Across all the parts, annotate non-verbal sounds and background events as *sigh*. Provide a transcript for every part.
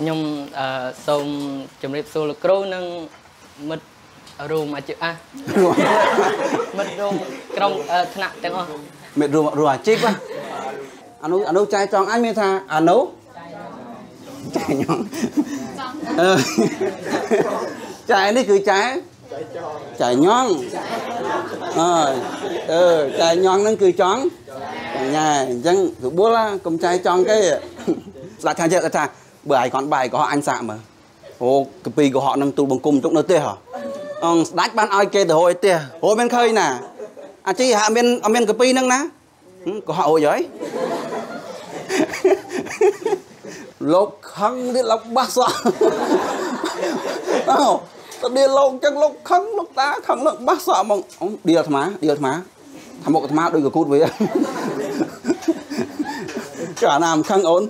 ខ្ញុំអឺសូមជម្រាបសួរលោកគ្រូនិងមិត្តរួមអាជីពអាមិត្តរួមក្រុមអឺថ្នាក់ទាំងអស់មិត្តរួមរួមអាជីពហ៎អានោះអានោះចែចង់អញមានថាអានោះចែញងអឺចែនេះគឺចែចែញងអើយអឺចែញងហ្នឹងគឺចង់ញ៉ែអញ្ចឹងក្បួលកុំចែចង់គេស្ដាប់ថាចេះថា បើអាយគាត់បាយកុហកអញសាក់មើលអូកាពីកុហកនឹងទូលបង្គំទុកនៅផ្ទះហ៎អងស្ដាច់បានឲ្យគេទៅហូរឯផ្ទះហូរមិនឃើញណាអាជីហាក់មានអត់មានកាពីហ្នឹងណាកុហកអូយហើយលោកខឹងទៀតលោកបាសសោះអោទៅឌីលោកចឹងលោកខឹងលោកតាខឹងលោកបាសសក់ហ្មងអូឌីអាត្មាឌីអាត្មាថាមកអាត្មាដូចកគូតវាចាណាមខឹងអូន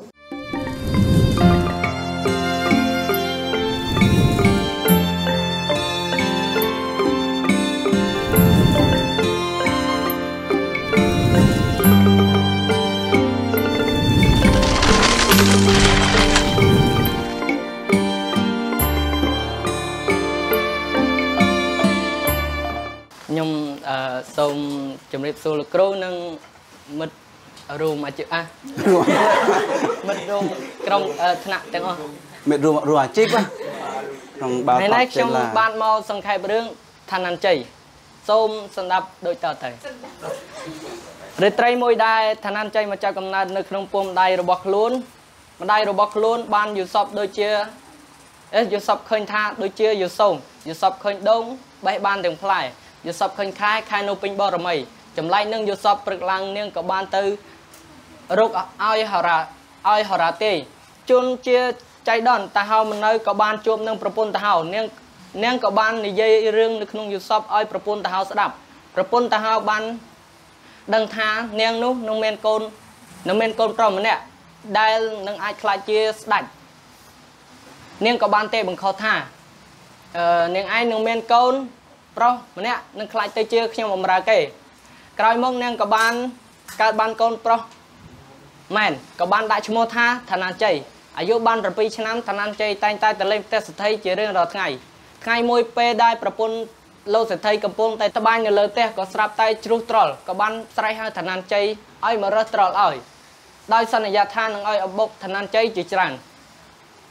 អឺសូមជម្រាបសួរលោកគ្រូនិងមិត្តរួមអាជីពអាមិត្តរួមក្រុមអឺថ្នាក់ទាំងអស់មិត្តរួមរួមអាជីពហ៎ក្នុងបាល់ថ្ងៃតនេះបខ្ញុំឡាបានមកសង្ខេបរឿងឋានញ្ជ័យសូមសម្ដាប់ដូចតទៅរាត្រីមួយដែរឋានញ្ជ័យមកចាប់កំណើតនៅក្នុងពុំដៃរបស់ខ្លួនម្ដាយរបស់ខ្លួនបានយល់សពដូចជាអេយល់សពឃើញថាដូចជាយល់សូងយល់សពឃើញដងបេះបានទាំងផ្លែ យល់សពឃើញខែខែនៅពេញបរមីចម្លែកនឹងយល់សពព្រឹកឡើងនាងក៏បានទៅរកឲ្យហរាឲ្យហរាទេជួនជាចៃដន្យតាហៅមិននៅក៏បានជួបនឹងប្រពន្ធតាហៅនាងនាងក៏បាននិយាយរឿងនៅក្នុងយល់សពឲ្យប្រពន្ធតាហៅស្ដាប់ប្រពន្ធតាហៅបានដឹងថានាងនោះនឹងមានកូននឹងមានកូនប្រុសម្នាក់ដែលនឹងអាចខ្លាចជាស្ដេចនាងក៏បានទេបង្ខំថាអឺនាងឯងនឹងមានកូន ប្រុសម្នាក់នឹងខ្លាចទៅជាខ្ញុំបំរើគេក្រោយមកនាងក៏បានកើតបានកូនប្រុសមែនក៏បានដាក់ឈ្មោះថាឋានញ្ជ័យអាយុបាន7ឆ្នាំឋានញ្ជ័យតែងតែទៅលេងផ្ទះសេដ្ឋីជារៀងរាល់ថ្ងៃថ្ងៃមួយពេលដែលប្រពន្ធលោកសេដ្ឋីកំពុងតែត្បាញនៅលើផ្ទះក៏ស្រាប់តែជ្រុះត្រល់ក៏បានស្រែកហៅឋានញ្ជ័យឲ្យមករើសត្រល់ឲ្យដោយសន្យាថានឹងឲ្យអបុកឋានញ្ជ័យជាច្រើន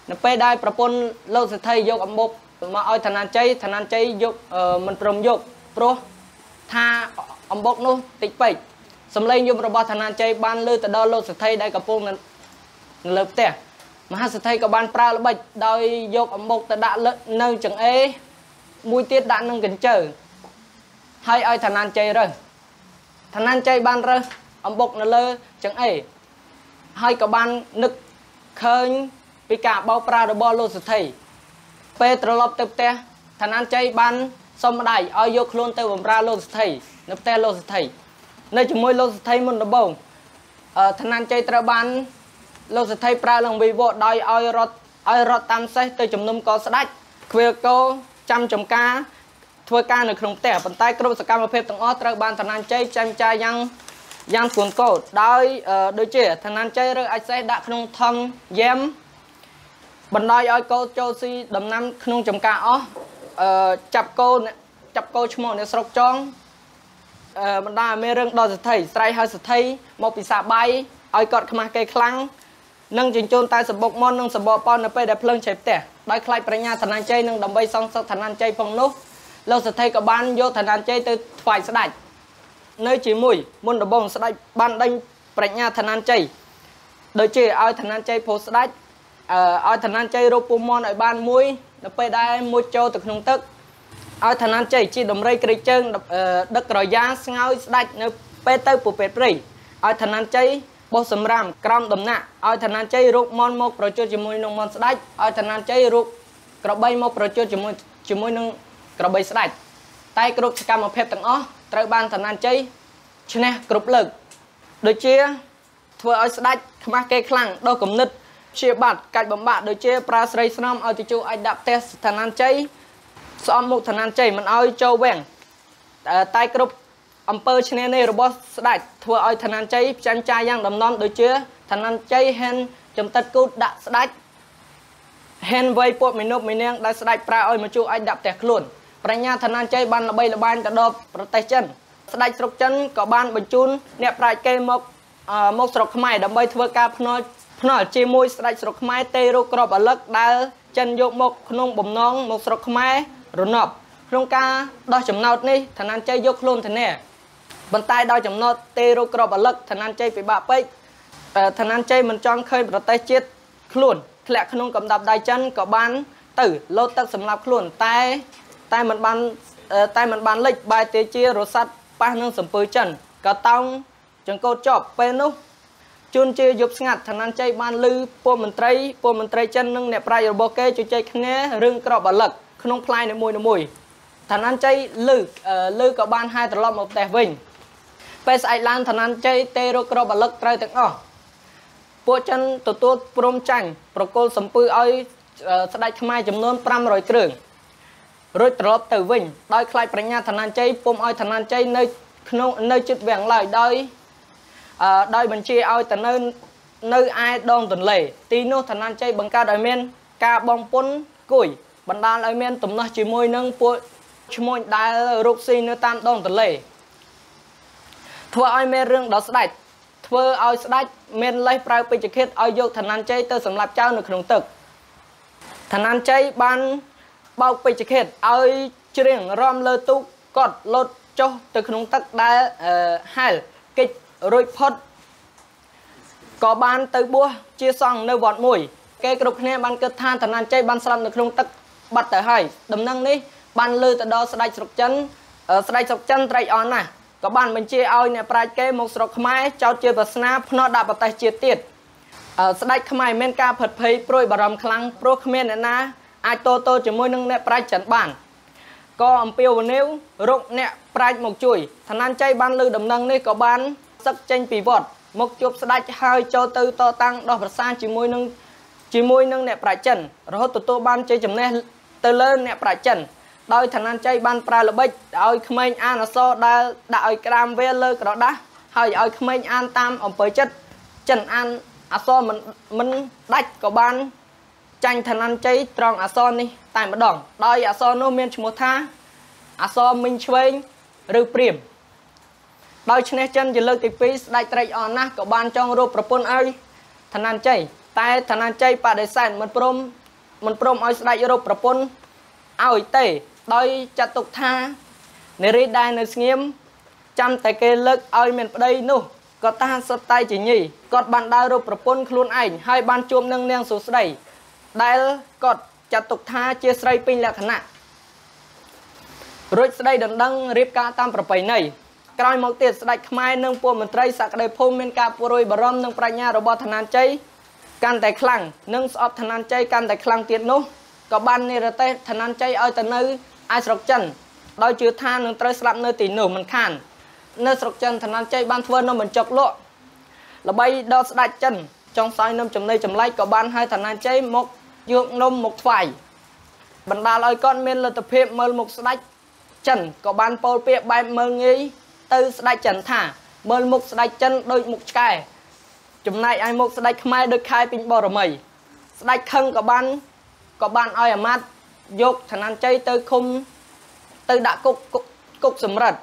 នៅពេលដែលប្រពន្ធលោកសេដ្ឋីយកអបុក មកឲ្យឋានញ្ជ័យឋានញ្ជ័យយកអឺមិនព្រមយកព្រោះថាអំបុកនោះតិចពេកសំឡេងយំរបស់ឋានញ្ជ័យបានលើទៅដល់លោកសេដ្ឋីដែលកំពុងនៅនៅលើផ្ទះមហាសេដ្ឋីក៏បានប្រើល្បិចដោយយកអំបុកទៅដាក់លើនៅចង្អេរមួយទៀតដាក់នឹងកញ្ជើហើយឲ្យឋានញ្ជ័យរើសឋានញ្ជ័យបានរើសអំបុកនៅលើចង្អេរហើយក៏បាននឹកឃើញពីការបោកប្រាស់របស់លោកសេដ្ឋី ពេលត្រឡប់ទៅផ្ទះឋានញ្ជ័យបានសុំម្ដាយឲ្យយកខ្លួនទៅបម្រើលោកសេដ្ឋីនៅផ្ទះលោកសេដ្ឋីនៅជាមួយលោកសេដ្ឋីមុនដំបូងអឺឋានញ្ជ័យត្រូវបានលោកសេដ្ឋីប្រើឡើងវិវត្តដោយឲ្យរត់ឲ្យរត់តាមសេះទៅជំនុំកស្ដាច់ខ្វៀលកោចាំចំការធ្វើការនៅក្នុងផ្ទះប៉ុន្តែគ្រប់សកម្មភាពទាំងអស់ត្រូវបានឋានញ្ជ័យចាញ់ចាយយ៉ាងយ៉ាងគួនកោតដោយអឺដូចជាឋានញ្ជ័យរើអាចសេះដាក់ក្នុងថង់យ៉ែម បណ្ដោយឲ្យកោចូលស៊ីដំណាំក្នុងចំការអស់អឺចាប់កោចាប់កោឈ្មោះនៅស្រុកចងអឺបណ្ដាឲ្យមានរឿងដល់សទ្ធិស្រ័យឲ្យសទ្ធិមកពិសាបាយឲ្យគាត់ខ្មាស់គេខ្លាំងនិងចិញ្ចូនតែសម្បុកមន់និងសម្បកប៉ុននៅពេលដែលភ្លើងឆេះផ្ទះដោយខ្លាចប្រាជ្ញាឋានញ្ជ័យនិងដើម្បីសងសឹកឋានញ្ជ័យផងនោះលោកសទ្ធិក៏បានយកឋានញ្ជ័យទៅថ្វាយស្ដេចនៅជាមួយមុនដំបងស្ដេចបានដេញប្រាជ្ញាឋានញ្ជ័យដូចជាឲ្យឋានញ្ជ័យពោស្ដេចអឺ ឲ្យឋានញ្ជ័យរកពុំមន់ឲ្យបានមួយនៅពេលដែលមួយចូលទៅក្នុងទឹកឲ្យឋានញ្ជ័យជាដំរីក្រីជើងអឺដឹកក្រយ៉ាស្ងោយស្ដេចនៅពេលទៅពុពេតព្រៃឲ្យឋានញ្ជ័យបោះសម្រាមក្រំដំណាក់ឲ្យឋានញ្ជ័យរកមន់មកប្រជុំជាមួយនឹងមន់ស្ដេចឲ្យឋានញ្ជ័យរកក្របីមកប្រជុំជាមួយជាមួយនឹងក្របីស្ដេចតែគ្រប់សកម្មភាពទាំងអស់ត្រូវបានឋានញ្ជ័យឈ្នះគ្រប់លើកដូចជាធ្វើឲ្យស្ដេចខ្មាស់គេខ្លាំងដោះគំនិត ព្យាបាទកាច់បំបាក់ដូចជាប្រើស្រីស្នំឲ្យទៅជួអាចដាក់ផ្ទះឋានញ្ជ័យស្អំមុខឋានញ្ជ័យមិនឲ្យចូលវាំងតែតែគ្រប់អំពើឈ្នះនេះរបស់ស្ដេចធ្វើឲ្យឋានញ្ជ័យផ្ចាញ់ចាយយ៉ាងដំណំដូចជាឋានញ្ជ័យហែនចំតិតគូតដាក់ស្ដេចហេនវ័យពួកមេនុបមេនាងដែលស្ដេចប្រើឲ្យមកជួអាចដាក់ផ្ទះខ្លួនប្រាជ្ញាឋានញ្ជ័យបានល្បីល្បាញទៅដល់ប្រទេសចិនស្ដេចស្រុកចិនក៏បានបញ្ជូនអ្នកប្រាជ្ញគេមកមកស្រុកខ្មែរដើម្បីធ្វើការភ្នាល់ ភ្នាល់ជាមួយស្ដេចស្រុកខ្មែរទេរោគក្របអលឹកដែលចិនយកមកក្នុងបំណងមកស្រុកខ្មែររណបក្នុងការដោះចំណោទនេះឋានៈជ័យយកខ្លួនធានាបន្តែដោយចំណោទទេរោគក្របអលឹកឋានៈជ័យពិបាកពេកឋានៈជ័យមិនចង់ឃើញប្រទេសជាតិខ្លួនធ្លាក់ក្នុងកម្ដាប់ដៃចិនក៏បាន ទៅលោតទឹកសម្លាប់ខ្លួនតែ តែមិនបានតែមិនបានលេចបែរទៅជារស័តប៉ះនឹងសំពើចិនក៏តោងចង្កូតជាប់ពេលនោះ ជួនជាយប់ស្ងាត់ឋានញ្ជ័យបានលឺពលមន្ត្រីពលមន្ត្រីចិននិងអ្នកប្រាជ្ញរបស់គេជជែកគ្នារឿងក្របអលឹកក្នុងផ្លាយនីមួយៗឋានញ្ជ័យលឺលឺក៏បានហែត្រឡប់មកផ្ទះវិញពេលស្អែកឡើងឋានញ្ជ័យទេរកក្របអលឹកត្រូវទាំងអស់ពួកចិនទទួលព្រមចាញ់ប្រគល់សំពើឲ្យស្ដេចខ្មែរចំនួន500គ្រឿងរួចត្រឡប់ទៅវិញដោយខ្លាចប្រាជ្ញាឋានញ្ជ័យពុំឲ្យឋានញ្ជ័យនៅក្នុងនៅចិត្តវាំងឡើយដោយអឺ ដោយបញ្ជាឲ្យទៅនៅនៅឯដងទន្លេទីនោះឋានញ្ជ័យបង្កើតឲ្យមាន ការបងពុនគួយបណ្ដាលឲ្យមានទំនាស់ជាមួយនឹងពួកឈ្មោះដែលរកស៊ីនៅតាមដងទន្លេធ្វើឲ្យមានរឿងដល់ស្ដេចធ្វើឲ្យស្ដេចមានលេសប្រើពេជ្ជឃាតឲ្យយកឋានញ្ជ័យទៅសម្លាប់ចោលនៅក្នុងទឹកឋានញ្ជ័យបានបោកពេជ្ជឃាតឲ្យច្រៀងរំលើទូកកត់លោតចុះទៅក្នុងទឹកដែលហែលកិច្ច រួចផុតក៏បានទៅបួសជាសង្ឃនៅវត្តមួយ គេគ្រប់គ្នាបានគិតថាឋានញ្ជ័យបានស្លាប់នៅក្នុងទឹកបាត់ទៅហើយដំណឹងនេះបានលើទៅដល់ស្ដេចស្រុកចិនស្ដេចស្រុកចិនត្រេកអរណាស់ក៏បានបញ្ជាឲ្យអ្នកប្រាជ្ញគេមកស្រុកខ្មែរចោទជាប្រស្នាភ្នាល់ដាក់ប្រទេសជាតិទៀតស្ដេចខ្មែរមានការផិតភ័យព្រួយបារម្ភខ្លាំងព្រោះគ្មានអ្នកណាអាចតទល់ជាមួយនឹងអ្នកប្រាជ្ញចិនបានក៏អំពាវនាវរកអ្នកប្រាជ្ញមកជួយឋានញ្ជ័យបានលើដំណឹងនេះក៏បាន សឹកចេញពីវត្តមកជួបស្ដេចហើយចូលទៅតតាំងដោះប្រសាជាមួយនឹងជាមួយនឹងអ្នកប្រាជ្ញចិនរហូតទទួលបានជ័យជំនះទៅលើអ្នកប្រាជ្ញចិនដោយឋានញ្ជ័យបានប្រើល្បិចឲ្យក្មេងអានអក្សរដែលដាក់ឲ្យក្រាមវាលើក្រដាស់ហើយឲ្យក្មេងអានតាមអំពើចិត្តចិនអានអក្សរមិនមិនដាច់ក៏បានចាញ់ឋានញ្ជ័យត្រង់អក្សរនេះតែម្ដង ដោយអក្សរនោះមានឈ្មោះថាអក្សរមិញឆ្វេងឬព្រាម ដោយឈ្នះចិនជាលើកទី2ស្ដេចត្រេកអរណាស់ក៏បានចង់រកប្រពន្ធឲ្យឋានញ្ជ័យតែឋានញ្ជ័យបដិសេធមិនព្រមមិនព្រមឲ្យស្ដេចរកប្រពន្ធឲ្យទេដោយចាត់ទុកថានារីដែលនៅស្ងៀមចាំតែគេលើកឲ្យមានប្តីនោះក៏តាសុទ្ធតែជាញីគាត់បានដើររកប្រពន្ធខ្លួនឯងហើយបានជួបនឹងនាងសុស្ដីដែលគាត់ចាត់ទុកថាជាស្រីពេញលក្ខណៈរួចស្ដីដណ្ដឹងរៀបការតាមប្រពៃណី ក្រោយមកទៀតស្ដេចខ្មែរនិងពួកមន្ត្រីសក្តិភូមិមានការពួរួយបារម្ភនឹងប្រាជ្ញារបស់ឋានញ្ជ័យកាន់តែខ្លាំងនិងស្អប់ឋានញ្ជ័យកាន់តែខ្លាំងទៀតនោះក៏បាននិរទេសឋានញ្ជ័យឲ្យទៅនៅឯស្រុកចិនដោយជឿថានឹងត្រូវស្លាប់នៅទីនោះមិនខាននៅស្រុកចិនឋានញ្ជ័យបានធ្វើនំបញ្ចុកលក់ល្បីដល់ស្ដេចចិនចុងសោយនំចំណីចម្លែកក៏បានហៅឋានញ្ជ័យមកយកនំមកថ្វាយបណ្ដាលឲ្យគាត់មានលទ្ធភាពមើលមុខស្ដេចចិនក៏បានពោលពាក្យបែបមើលងាយ ទៅស្ដេចចិនថាមើលមុខស្ដេចចិនដូចមុខឆ្កែចំណែកឲ្យមុខស្ដេចខ្មែរដូចខែពេញបរមីស្ដេចខឹងក៏បានក៏បានឲ្យអាមាត្យយកឋានញ្ជ័យទៅឃុំទៅដាក់គុកគុកសម្រិត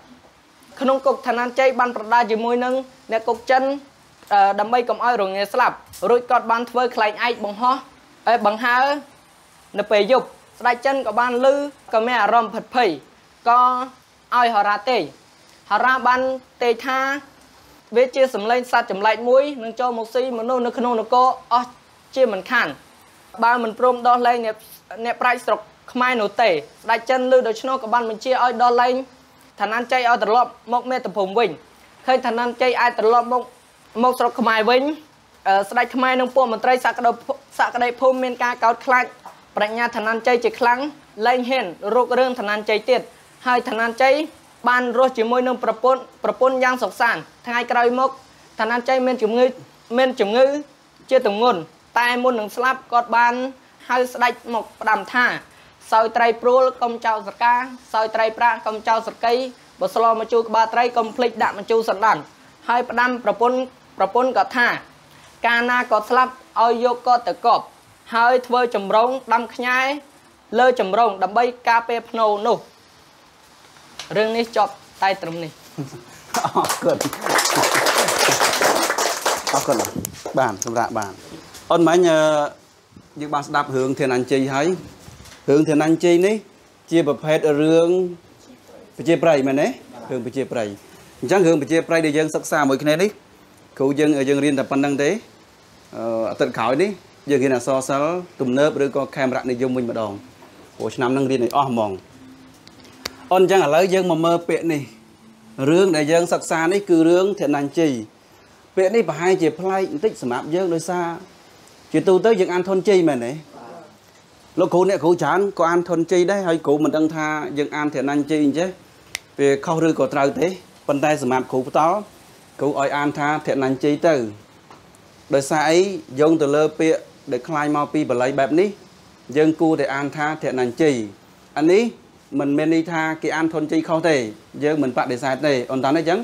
ក្នុងគុកឋានញ្ជ័យបានប្រដាជាមួយនឹងអ្នកគុកចិនដើម្បីកុំឲ្យរងាស្លាប់រួចគាត់បានធ្វើខ្លែងឯកបង្ហោះហើយបង្ហើនៅពេលយប់ស្ដេចចិនក៏បានលឺក៏មានអារម្មណ៍ភិតភ័យក៏ឲ្យហរាទេ ហរាបានទេថាវាជាសម្លេងសត្វចម្លែកមួយនឹងចូលមកស៊ីមនុស្សនៅក្នុងនគរអស់ជាមិនខានបើមិនព្រមដោះលែងអ្នកអ្នកប្រាជ្ញស្រុកខ្មែរនោះទេស្ដេចចិនលើដូច្នោះក៏បានបញ្ជាឲ្យដោះលែងឋានញ្ជ័យឲ្យត្រឡប់មកមេត្តភូមិវិញឃើញឋានញ្ជ័យអាចត្រឡប់មកមកស្រុកខ្មែរវិញស្ដេចខ្មែរនិងពួកមន្ត្រីសក្តិសក្តិភូមិមានការកោតខ្លាចប្រាជ្ញាឋានញ្ជ័យជាខ្លាំងលែងហ៊ានរករឿងឋានញ្ជ័យទៀតហើយឋានញ្ជ័យ បានរស់ជាមួយនឹងប្រពន្ធប្រពន្ធយ៉ាងសុខសាន្តថ្ងៃក្រោយមកឋានញ្ជ័យមានជំងឺមានជំងឺជាទម្ងន់តែមុននឹងស្លាប់គាត់បានហៅស្ដេចមកផ្ដាំថាសោយត្រីព្រួលកុំចោលស្រកាសោយត្រីប្រាក់កុំចោលស្រកីបើស្លោមកជូរក្បាលត្រីកុំភ្លេចដាក់មកជូរសណ្ដានហើយផ្ដាំប្រពន្ធប្រពន្ធក៏ថា កាលណាគាត់ស្លាប់ឲ្យយកគាត់ទៅកប់ហើយធ្វើចម្រងដាំខ្ញែលើចម្រងដើម្បីការពារភ្នូនោះ រឿងនេះចប់តែត្រឹមនេះអរគុណអរគុណបានសម្រាប់បានអូនមិញអឺយើងបានស្ដាប់រឿងធានអញ្ជ័យហើយរឿងធានអញ្ជ័យនេះ ជាប្រភេទរឿងប្រជាប្រិយមែនទេរឿងប្រជាប្រិយអញ្ចឹងរឿងប្រជាប្រិយដែលយើងសិក្សាមួយគ្នានេះគ្រូយើងយើងរៀនតែប៉ុណ្្នឹងទេអឺអាទិត្យក្រោយនេះយើងរៀនអក្សរសិល្ប៍ទំនើបឬក៏ខេមរៈនិយមវិញម្ដងព្រោះឆ្នាំហ្នឹងរៀនឲ្យអស់ហ្មង អូនអញ្ចឹងឥឡូវយើងមកមើលពាក្យនេះរឿងដែលយើងសិក្សានេះគឺរឿងធនញ្ជ័យពាក្យនេះប្រហែលជាប្លែកបន្តិចសម្រាប់យើងដោយសារជាទូទៅយើងអានធនជ័យមែនទេលោកគ្រូអ្នកគ្រូច្រើនក៏អានធនជ័យដែរហើយគ្រូមិនដឹងថាយើងអានធនញ្ជ័យអញ្ចេះវាខុសឬក៏ត្រូវទេប៉ុន្តែសម្រាប់គ្រូផ្ទាល់គ្រូឲ្យអានថាធនញ្ជ័យទៅដោយសារអីយោងទៅលើពាក្យដែលคล้ายមកពីបល័យបែបនេះយើងគួរតែអានថាធនញ្ជ័យអានេះ មិនមានន័យថាគេអានធនជ័យខុសទេយើងមិនបដិសេធទេអូនតានេះអញ្ចឹង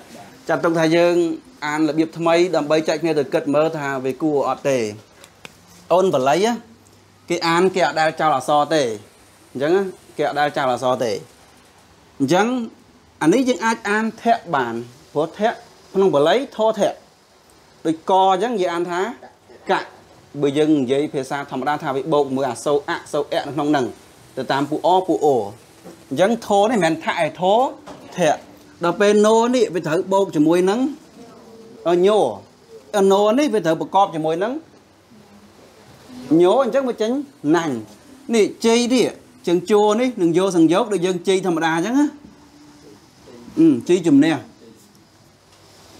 ចាត់ទុកថាយើងអានរបៀបថ្មីដើម្បីចែកគ្នាទៅគិតមើលថាវាគួរអត់ទេអូនបល័យគេអានគេអត់ដែលចោលអក្សរទេអញ្ចឹងគេអត់ដែលចោលអក្សរទេអញ្ចឹងអានេះយើងអាចអានធៈបានព្រោះធៈក្នុងបល័យធធៈដូចកអញ្ចឹងយើងអានថាកៈបើយើងនិយាយភាសាធម្មតាថាវាបូកមួយអាសូអសូអនៅក្នុងហ្នឹងទៅតាមពូអពូអូ អញ្ចឹងធនេះមិនមែនថាឯធធៈដល់ពេលណូនេះវាត្រូវបូកជាមួយនឹងញោណូនេះវាត្រូវប្រកបជាមួយនឹងញោអញ្ចឹងវាចេញណាញ់នេះជ័យនេះជើងជួនេះនឹងយកសង្យោគដូចយើងជ័យធម្មតាអញ្ចឹងណាអឺជ័យជំនះ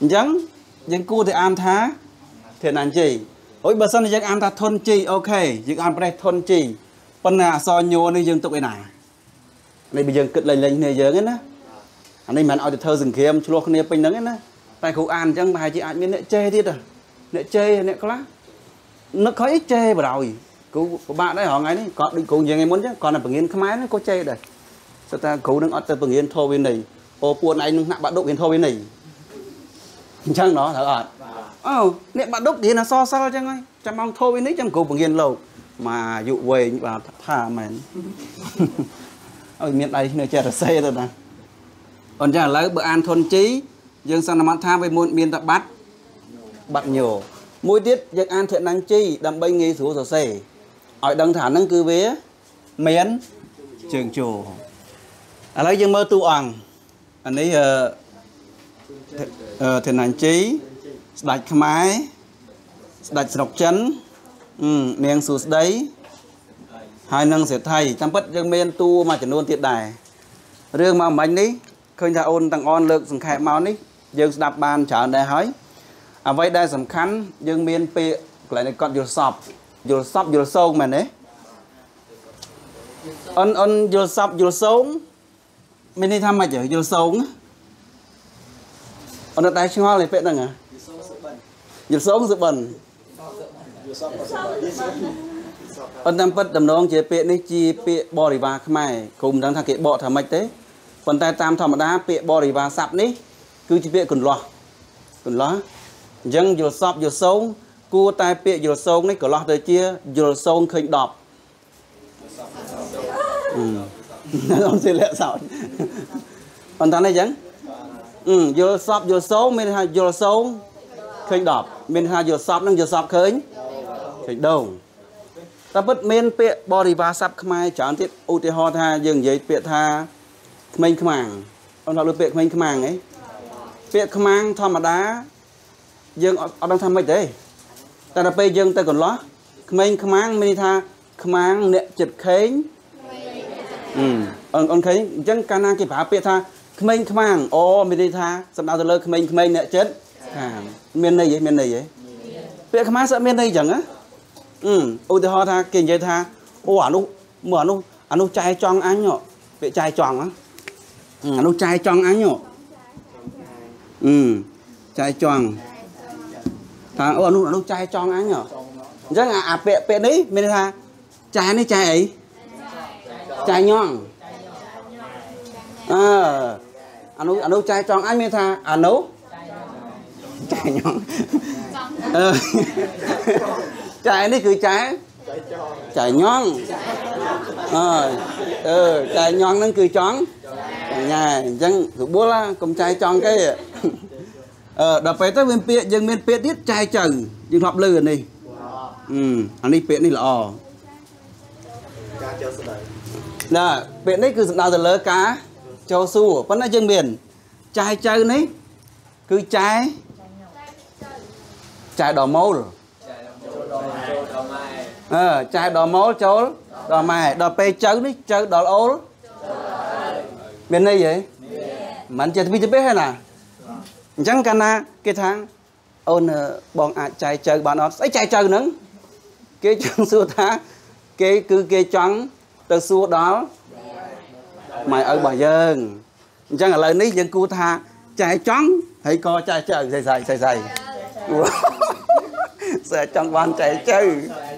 អញ្ចឹងយើងគួរតែអានថាធានានជ័យហើយបើសិនជាយើងអានថាធនជ័យអូខេយើងអានប្រេះធនជ័យប៉ុន្តែអសរញោនេះយើងទុកឯណា នេះបើយើងគិតលេងលេងគ្នាយើងណាអានេះមិនឲ្យទៅធ្វើសង្គ្រាមឆ្លោះគ្នាពេញហ្នឹងណាតែគ្រូអានអញ្ចឹងប្រហែលជាអាចមានអ្នកចេះទៀតអ្នកចេះអ្នកខ្លះនឹកឃើញចេះបរោយគ្រូពិបាកដែររហងៃនេះគាត់ដូចគ្រូយើងឯមុនអញ្ចឹងគាត់តែបង្រៀនខ្មែរហ្នឹងក៏ចេះដែរស្ទើរតែគ្រូនឹងអត់ទៅបង្រៀនធម៌វិន័យអូពួនឯងនឹងដាក់បាក់ឌុករៀនធម៌វិន័យអញ្ចឹងណោះត្រូវអត់អូអ្នកបាក់ឌុករៀនអសរសិល្ប៍អញ្ចឹងហើយចាំមកធម៌វិន័យចាំគ្រូបង្រៀនលោកមកអាយុវែងបាទថាមែន ឲ្យមានដៃគ្នាចេះរសេទៅណាអញ្ចឹងឥឡូវបើអានធនជីយើងសន្មតថាវាមានតែបាត់បាត់ញោមួយទៀតយើងអានធនញ្ជីដើម្បីងាយស្រួលសរសេរឲ្យដឹងថាហ្នឹងគឺវាមានជើងជោឥឡូវយើងមើលតួអង្គអានេះអឺធនញ្ជីស្ដេចខ្មែរស្ដេចស្រុកចិននាងសួស្ដី ហើយនឹងសេដ្ឋីតាមពិតយើងមានតួមួយចំនួនទៀតដែររឿងមកមិញនេះឃើញថាអូនទាំងអនលើកសង្ខេបមកនេះយើងស្ដាប់បានច្រើនដែរហើយអ្វីដែលសំខាន់យើងមានពាក្យកន្លែងនេះគាត់យល់សពយល់សពយល់សោងមែនទេអនអនយល់សពយល់សោងមានន័យថាម៉េចយល់សោងអនតែឆ្ងល់ឯពាក្យហ្នឹងហ៎យល់សោងសបិនអន តាមពិតដំណងជាពាក្យនេះជាពាក្យបរិវារខ្មែរគ្រូមិនដឹងថាគេបកថាម៉េចទេប៉ុន្តែតាមធម្មតាពាក្យបរិវារស័ព្ទនេះគឺជាពាក្យកន្លោះកន្លោះអញ្ចឹងយល់សពយល់សោងគួរតែពាក្យយល់សោងនេះកន្លោះទៅជាយល់សោងឃើញ10អឺសិលៈសោតប៉ុន្តែនេះអញ្ចឹងអឺយល់សពយល់សោងមានថាយល់សោងឃើញ10មានថាយល់សពនឹងយល់សពឃើញឃើញដង តែពិតមានពាក្យបរិវារស័ព្ទខ្មែរច្រើនទៀតឧទាហរណ៍ថាយើងនិយាយពាក្យថាក្មេងខ្មាំងអូនថាលើពាក្យក្មេងខ្មាំងអីពាក្យខ្មាំងធម្មតាយើងអត់ដឹងថាម៉េចទេតែដល់ពេលយើងទៅកន្លោះក្មេងខ្មាំងមានន័យថាខ្មាំងអ្នកចិត្តខេងអឺអូនអូនឃើញអញ្ចឹងកាលណាគេប្រើពាក្យថាក្មេងខ្មាំងអូមានន័យថាសំដៅទៅលើក្មេងក្មេងអ្នកចិត្តខាងមានន័យហ៎មានន័យហ៎ពាក្យខ្មែរសឹកមានន័យអញ្ចឹងណាអឺ ឧទាហរណ៍ថាគេនិយាយថាអូអានោះមើលអានោះអានោះចែចង់អញពាក្យចែចង់អានោះចែចង់អញអឺចែចង់ថាអូអានោះអានោះចែចង់អញអញ្ចឹងអាពាក្យពាក្យនេះមានថាចែនេះចែអីចែញងអឺអានោះអានោះចែចង់អញមានថាអានោះចែញងអឺ ចែនេះគឺចែចៃញងអើអឺចៃញងហ្នឹងគឺចង់ញ៉ែអញ្ចឹងរបួលកុំចៃចង់គេអឺដល់ពេលទៅមានពាក្យយើងមានពាក្យទៀតចៃចៅយើងធ្លាប់លើអានេះអឺអានេះពាក្យនេះល្អការចូលស្ដីណាពាក្យនេះគឺសំដៅទៅលើការចូលសួរប៉ុន្តែយើងមានចៃចៅនេះគឺចែចែដល់ម៉ូល អឺចែដល់ម៉ូលចូលដល់ម៉ែដល់ពេលចៅនេះចៅដល់អូលមានន័យហ៎មិនចេះទៅពីទៅទេណាអញ្ចឹងកាលណាគេថាអូនបងអាចចែចៅបានអត់ស្អីចែចៅហ្នឹងគេចង់សួរថាគេគឺគេចង់ទៅសួរដល់ម៉ែឪរបស់យើងអញ្ចឹងឥឡូវនេះយើងគួរថាចែចង់ហើយក៏ចែចៅស្អីស្អីស្អីស្អី សើចង់បានចែចៅ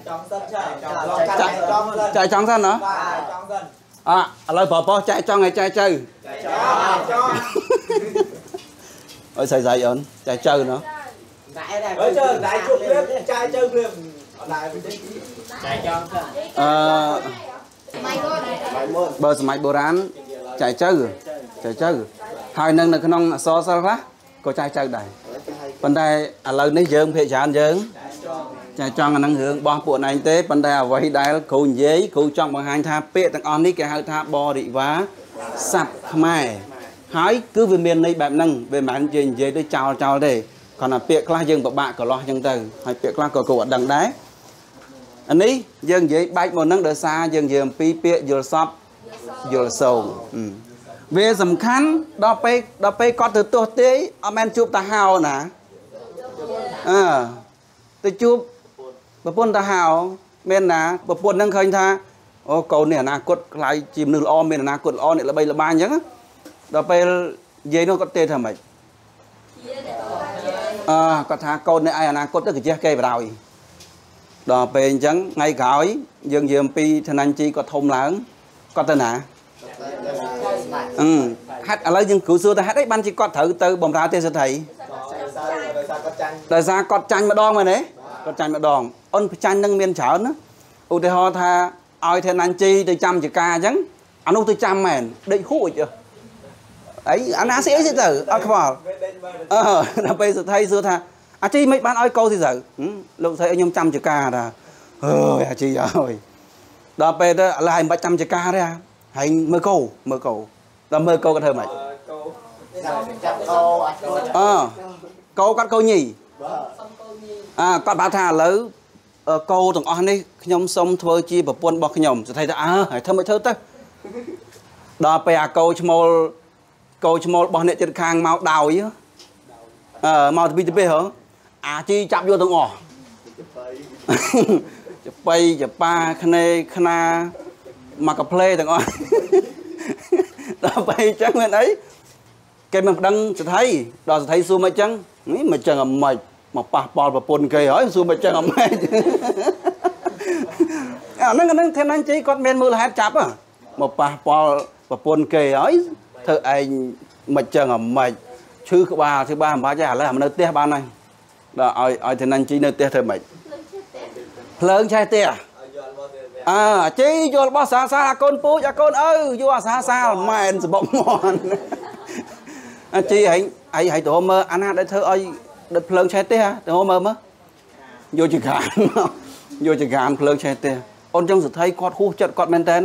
ចង់សិនចែចង់ចែចង់សិនណាបាទចង់សិនអឥឡូវប្រប៉ោះចែចង់ឲ្យចែចៅចែចង់ចង់អើយស្អីស្អីអូនចែចៅណាដែរដែរអើយចើដែរជួបព្រាមចែចៅព្រាមអត់ដែរវិញចែចង់សិនអឺបើសម័យបុរាណចែចៅចែចៅហើយនឹងនៅក្នុងអសរសិលខ្លះក៏ចែចៅដែរប៉ុន្តែឥឡូវនេះយើងភាគច្រើនយើង ចាចង់អានឹងរឿងបោះពួកឯងទេប៉ុន្តែអ្វីដែលគ្រូនិយាយគ្រូចង់បង្ហាញថាពាក្យទាំងអស់នេះគេហៅថាបរិវារស័ព្ទខ្មែរហើយគឺវាមានន័យបែបហ្នឹងវាមិនមែនជានិយាយទៅចោលចោលទេគ្រាន់តែពាក្យខ្លះយើងពិបាកកន្លោះអញ្ចឹងទៅហើយពាក្យខ្លះក៏គ្រូអត់ដឹងដែរអានេះយើងនិយាយបែកមកហ្នឹងដោយសារយើងនិយាយអំពីពាក្យយល់សពយល់សោងវាសំខាន់ដល់ពេលដល់ពេលគាត់ទៅទោះទេអត់មែនជួបតាហោណាអឺទៅជួប ប្រពន្ធតាហោមានណាប្រពន្ធនឹងឃើញថាអូកូននេះអនាគតខ្លាយជាមនុស្សល្អមានអនាគតល្អអ្នកល្បីល្បាញអញ្ចឹងដល់ពេលនិយាយនោះគាត់ទេថាម៉េចអឺគាត់ថាកូននេះឯអនាគតទៅកញ្ចេះគេបដ ாய் ដល់ពេលអញ្ចឹងថ្ងៃក្រោយយើងនិយាយអំពីឋានញ្ជីគាត់ធំឡើងគាត់ទៅណាអឺហេតុឥឡូវយើងគ្រូសួរថាហេតុអីបានជាគាត់ត្រូវទៅបំរើទេសដ្ឋីដោយសារគាត់ចាញ់ម្ដងមែនទេគាត់ចាញ់ម្ដង អូនប្រចាញ់នឹងមានច្រើនណាឧទាហរណ៍ថាឲ្យធនានជីទៅចាំចការអញ្ចឹងអានោះទៅចាំមែនដេកហួចអីអាណាស៊ីអីទៅអត់ខ្វល់អឺដល់ពេលសុថៃសួរថាអាជីមិនបានឲ្យកោស៊ីទៅលោកស្រីឲ្យខ្ញុំចាំចការថាអើយអាជីអើយដល់ពេលទៅឥឡូវហើយមិនបាច់ចាំចការទេហើយមើលកោមើលកោដល់មើលកោក៏ធ្វើម៉េចចាប់កោអឺកោកាត់កោញីអើគាត់បានថាឥឡូវ កោទាំងអស់នេះខ្ញុំសុំធ្វើជាប្រពន្ធរបស់ខ្ញុំស្ថិតថាអើហើយធ្វើមិនធ្វើទៅដល់ពេលអាកោឈ្មោលកោឈ្មោលរបស់អ្នកចិត្តខាងមកដោយអឺមកទៅពីទៅពេលហ៎អាជីចាប់យកទាំងអស់ចបៃចប៉ាខ្នេខ្នាមកកាផ្លេទាំងអស់ដល់ពេលអញ្ចឹងមានអីគេមិនប្តឹងសថៃដល់សថៃសួរមកអញ្ចឹងនេះមិនអញ្ចឹងអាម៉េច មកប៉ះប៉ល់ប្រពន្ធគេហើយសួរមិនអញ្ចឹងអាម៉េចអាហ្នឹងអាហ្នឹងធានាជីគាត់មានមូលហេតុចាប់មកប៉ះប៉ល់ប្រពន្ធគេហើយធ្វើឯងមិនអញ្ចឹងអាម៉េចឈឺក្បាលឈឺក្បាលមិនបាច់ទេឥឡូវនៅផ្ទះបានហើយដល់ឲ្យឲ្យធានាជីនៅផ្ទះធ្វើម៉េចភ្លើងឆេះផ្ទះអើជីយល់របស់សាសាអាកូនពូជអាកូនឪយកអាសាសាម៉ែនសបុកមន់អាជីហែងអីហែងទៅមើលអាណាដែលធ្វើឲ្យ ដុតភ្លើងឆេះទេទៅមើលមើលយកចកានយកចកានភ្លើងឆេះទេអូនចឹងសទ្ធិគាត់ហួសចិត្តគាត់មែនតើ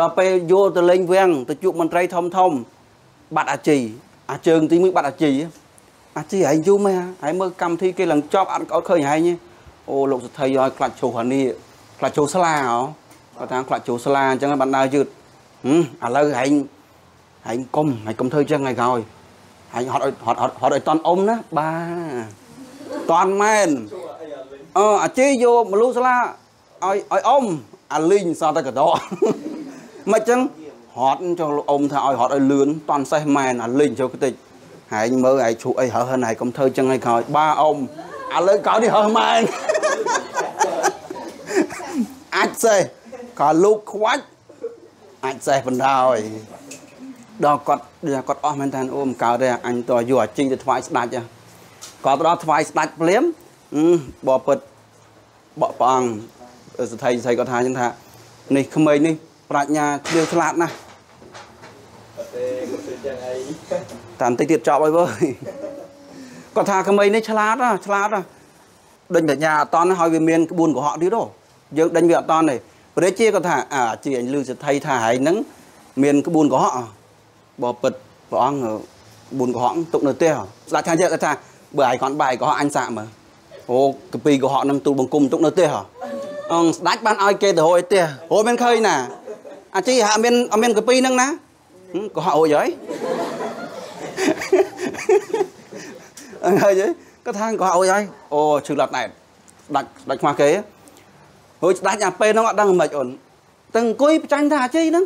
ដល់ពេលយកទៅលេងវាំងទៅជួបមន្ត្រីធំធំបាត់អាជីអាជើងទីមួយបាត់អាជីអាជីហែងយូរមែនហើយមើលកម្មវិធីគេឡើងចប់អត់អត់ឃើញហែងអូលោកសទ្ធិឲ្យខ្លាច់ឈូសអានេះខ្លាច់ចូលស្លាហ៎គាត់ថាខ្លាច់ចូលស្លាអញ្ចឹងបានដើរយឺតហឹមឥឡូវហែងហែងកុំហែងកុំធ្វើចឹងហើយក្រោយ ហែងហត់ឲ្យហត់ហត់ឲ្យតន់អ៊ំណាបាទតន់មែនអឺអាជីយកមលូស្លាឲ្យឲ្យអ៊ំអាលីងសតតែកដកមិនចឹងហត់ចុះអ៊ំថាឲ្យហត់ឲ្យលឿនតន់សេះមែនអាលីងចូលខ្ទេចហែងមើលហែងឈូអីហើហិនហែងកុំធ្វើចឹងឲ្យក្រោយបាអ៊ំឥឡូវក្រោយនេះហើមែនអាចសេះក៏លូកខ្វាច់អាចសេះបណ្ដោយ ដល់គាត់គាត់អស់មែនតើអូមិនកើតទេអញតយកអាជីងទៅថ្វាយស្ដាច់គាត់ទៅដល់ថ្វាយស្ដាច់ភ្លាមបបពិតបកព្រះអង្គសទ្ធិសទ្ធិគាត់ថាអញ្ចឹងថានេះក្មេងនេះប្រាជ្ញាជ្រាវឆ្លាតណាស់ទេគាត់ចឹងអីតាបន្តិចទៀតចប់ហើយវើយគាត់ថាក្មេងនេះឆ្លាតណាឆ្លាតណាដេញបញ្ញាអត់តន់ហើយវាមានក្បួនកុហកទៀតហ៎យើងដេញវាអត់តន់ទេព្រះរាជាគាត់ថាអាជាអញលឺសទ្ធិថាហែងហ្នឹងមានក្បួនកុហក បើពិតព្រះអង្គក្បួនកុហកទុកនៅផ្ទះស្ដេចថាយកគាត់ថាបើឯងគាត់បាយកុហកអញសាក់មើលអូកពីកុហកហ្នឹងទូលបង្គំទុកនៅផ្ទះហ៎អង្គស្ដេចបានឲ្យគេទៅហូរឯផ្ទះហូរមិនឃើញណាអាជីហាក់មានអត់មានកពីហ្នឹងណាហឹមកុហកអូយហើយអើហើយគាត់ថាគាត់អុយហើយអូឈឺឡាត់ណែតដាច់ដាច់ខ្មាស់គេរួចស្ដាច់អាពេលហ្នឹងអត់ដឹងមិនអូនតែអង្គុយប្រចាញ់ថាអាជីហ្នឹង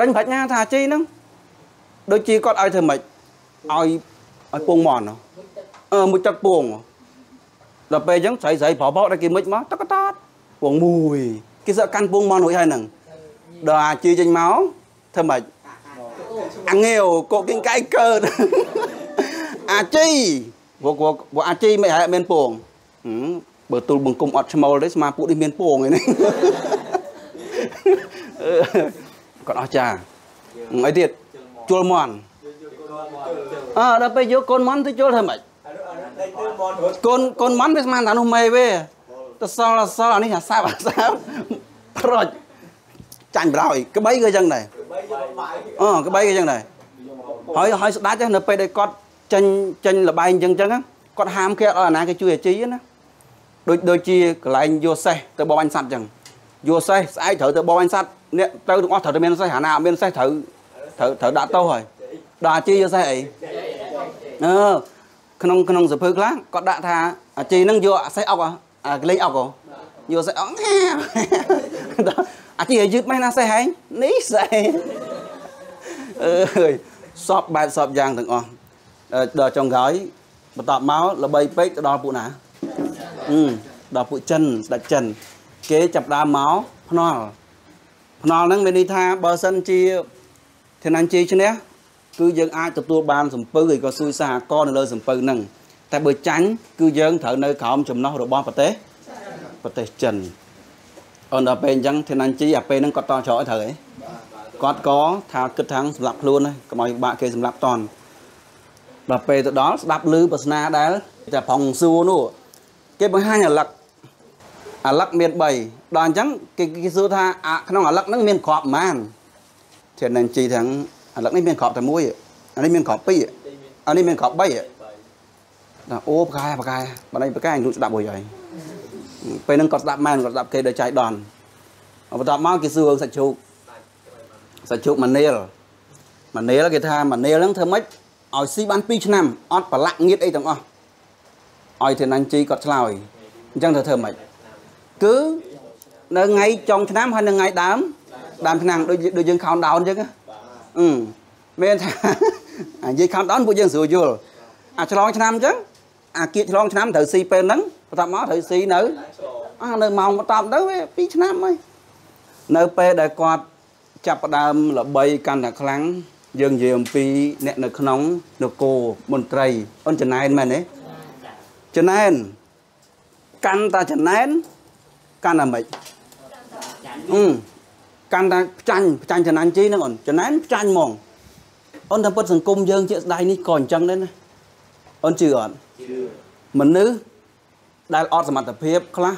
ដេញប្រាជ្ញាថាអាជីហ្នឹង ដូចជាគាត់ឲ្យធ្វើម៉េចឲ្យឲ្យពងមន់អឺមួយទឹកពងដល់ពេលអញ្ចឹងស្រីស្រីប្របោដល់គេមិនមកតកតតពងមួយគេសឹកកាន់ពងមន់រួចហើយហ្នឹងដល់អាជីចេញមកធ្វើម៉េចអាងាវកោគៀងកាយកើតអាជីព្រោះព្រោះអាជីមិនហែមានពងហឹមបើទូលបង្គំអត់ឈ្មោលទេស្មាពួកនេះមានពងឯនេះអឺគាត់អស់ចាអីទៀត ជល់មន់អើដល់ពេលយកកូនមន់ទៅជល់ធ្វើម៉េច ដេញទៅមន់រត់ កូនកូនមន់វាស្មានថានោះមេវាទៅសល់សល់អានេះអាសាប់អាសាប់ប្រុចចាញ់ប្រោយក្បីក៏អញ្ចឹងដែរ បីយកបាយ អឺក្បីក៏អញ្ចឹងដែរហើយហើយស្ដាច់ហ្នឹងនៅពេលដែលគាត់ចេញចេញលបែងអញ្ចឹងអញ្ចឹងណាគាត់ហាមគេអត់ឲ្យអាណាគេជួយអាជីណាដូចដូចជាកន្លែងយកសេះទៅបបអញសัตว์អញ្ចឹងយកសេះស្អែកត្រូវទៅបបអញសัตว์អ្នកទៅទាំងអស់ត្រូវតែមានសេះអាណាអត់មានសេះត្រូវ ត្រូវត្រូវដាក់ទោសហើយដល់អាជីយកសេះអីអឺក្នុងក្នុងសភើខ្លះគាត់ដាក់ថាអាជីហ្នឹងយកសេះអុកហ៎អាកលេងអុកហ៎យកសេះអុកអាជីឲ្យយឺតមែនណាសេះហែងនេះសេះអើយសពបែបសពយ៉ាងទាំងអស់អឺដល់ចុងក្រោយបន្ទាប់មកល្បីពេកទៅដល់ពួកណាអឺដល់ពួកចិនស្ដេចចិន គេចាប់ដើមមកភ្នល់ភ្នល់ហ្នឹងមានន័យថាបើសិនជា ធានានជ័យឈ្នះគឺយើងអាចទទួលបានសំពៅឬក៏សួយសហករណ៍នៅលើសំពៅហ្នឹងតែបើចាញ់គឺយើងត្រូវនៅក្រោមចំណោះរបស់ប្រទេសប្រទេសចិនអូនដល់ពេលអញ្ចឹងធានានជ័យអាពេលហ្នឹងគាត់តច្រកឲ្យត្រូវហ៎គាត់ក៏ថាគិតថាសម្រាប់ខ្លួនហើយកុំឲ្យបាក់គេសម្រាប់តន់ដល់ពេលទៅដល់ស្ដាប់ឮប្រស្នាដែលតែប្រងសួរនោះគេបង្ហាញអាលឹកអាលឹកមាន3ដល់អញ្ចឹងគេគេសួរថាអាក្នុងអាលឹកហ្នឹងមានគ្រាប់ប៉ុន្មាន ធាននឹងជីទាំងអាលឹកនេះមានគ្រាប់តែមួយអានេះមានគ្រាប់2អានេះមានគ្រាប់3ដល់អូប្រកាយប្រកាយបើនេះប្រកាយលូចស្ដាប់មួយហើយពេលហ្នឹងគាត់ស្ដាប់មែនគាត់ស្ដាប់គេដោយចៃដន្យបន្ទាប់មកគេសួរសាច់ជ្រូកសាច់ជ្រូកម៉ានេលម៉ានេលគេថាម៉ានេលហ្នឹងធ្វើម៉េចឲ្យស៊ីបាន2ឆ្នាំអត់ប្រឡាក់ងៀតអីទាំងអស់ឲ្យធានានជីគាត់ឆ្លើយអញ្ចឹងត្រូវធ្វើម៉េចគឺនៅថ្ងៃចុងឆ្នាំហើយនៅថ្ងៃដើម ដើមឆ្នាំដូចដូចយើង count down អញ្ចឹងណាអឺមានថាអានិយាយ count down ពួកយើងស្រួលយល់អាឆ្លងឆ្នាំអញ្ចឹងអាគៀកឆ្លងឆ្នាំត្រូវស៊ីពេលហ្នឹងបន្ទាប់មកត្រូវស៊ីនៅអានៅម៉ោងបន្ទាប់ទៅវា2ឆ្នាំហើយនៅពេលដែលគាត់ចាប់ផ្ដើមល្បីកាន់តែខ្លាំងយើងនិយាយអំពីអ្នកនៅក្នុងនគរមន្ត្រីអូនចំណែនមែនទេចំណែនកាន់តែចំណែនកាន់តែម៉េចអឺ កាន់តែផ្ចាញ់ផ្ចាញ់ចំណែនជីហ្នឹងអូនចំណែនផ្ចាញ់ហ្មងអូនតាមពិតសង្គមយើងជាស្ដាយនេះក៏អញ្ចឹងដែរណាអូនជឿអត់មនុស្សដែលអត់សមត្ថភាពខ្លះ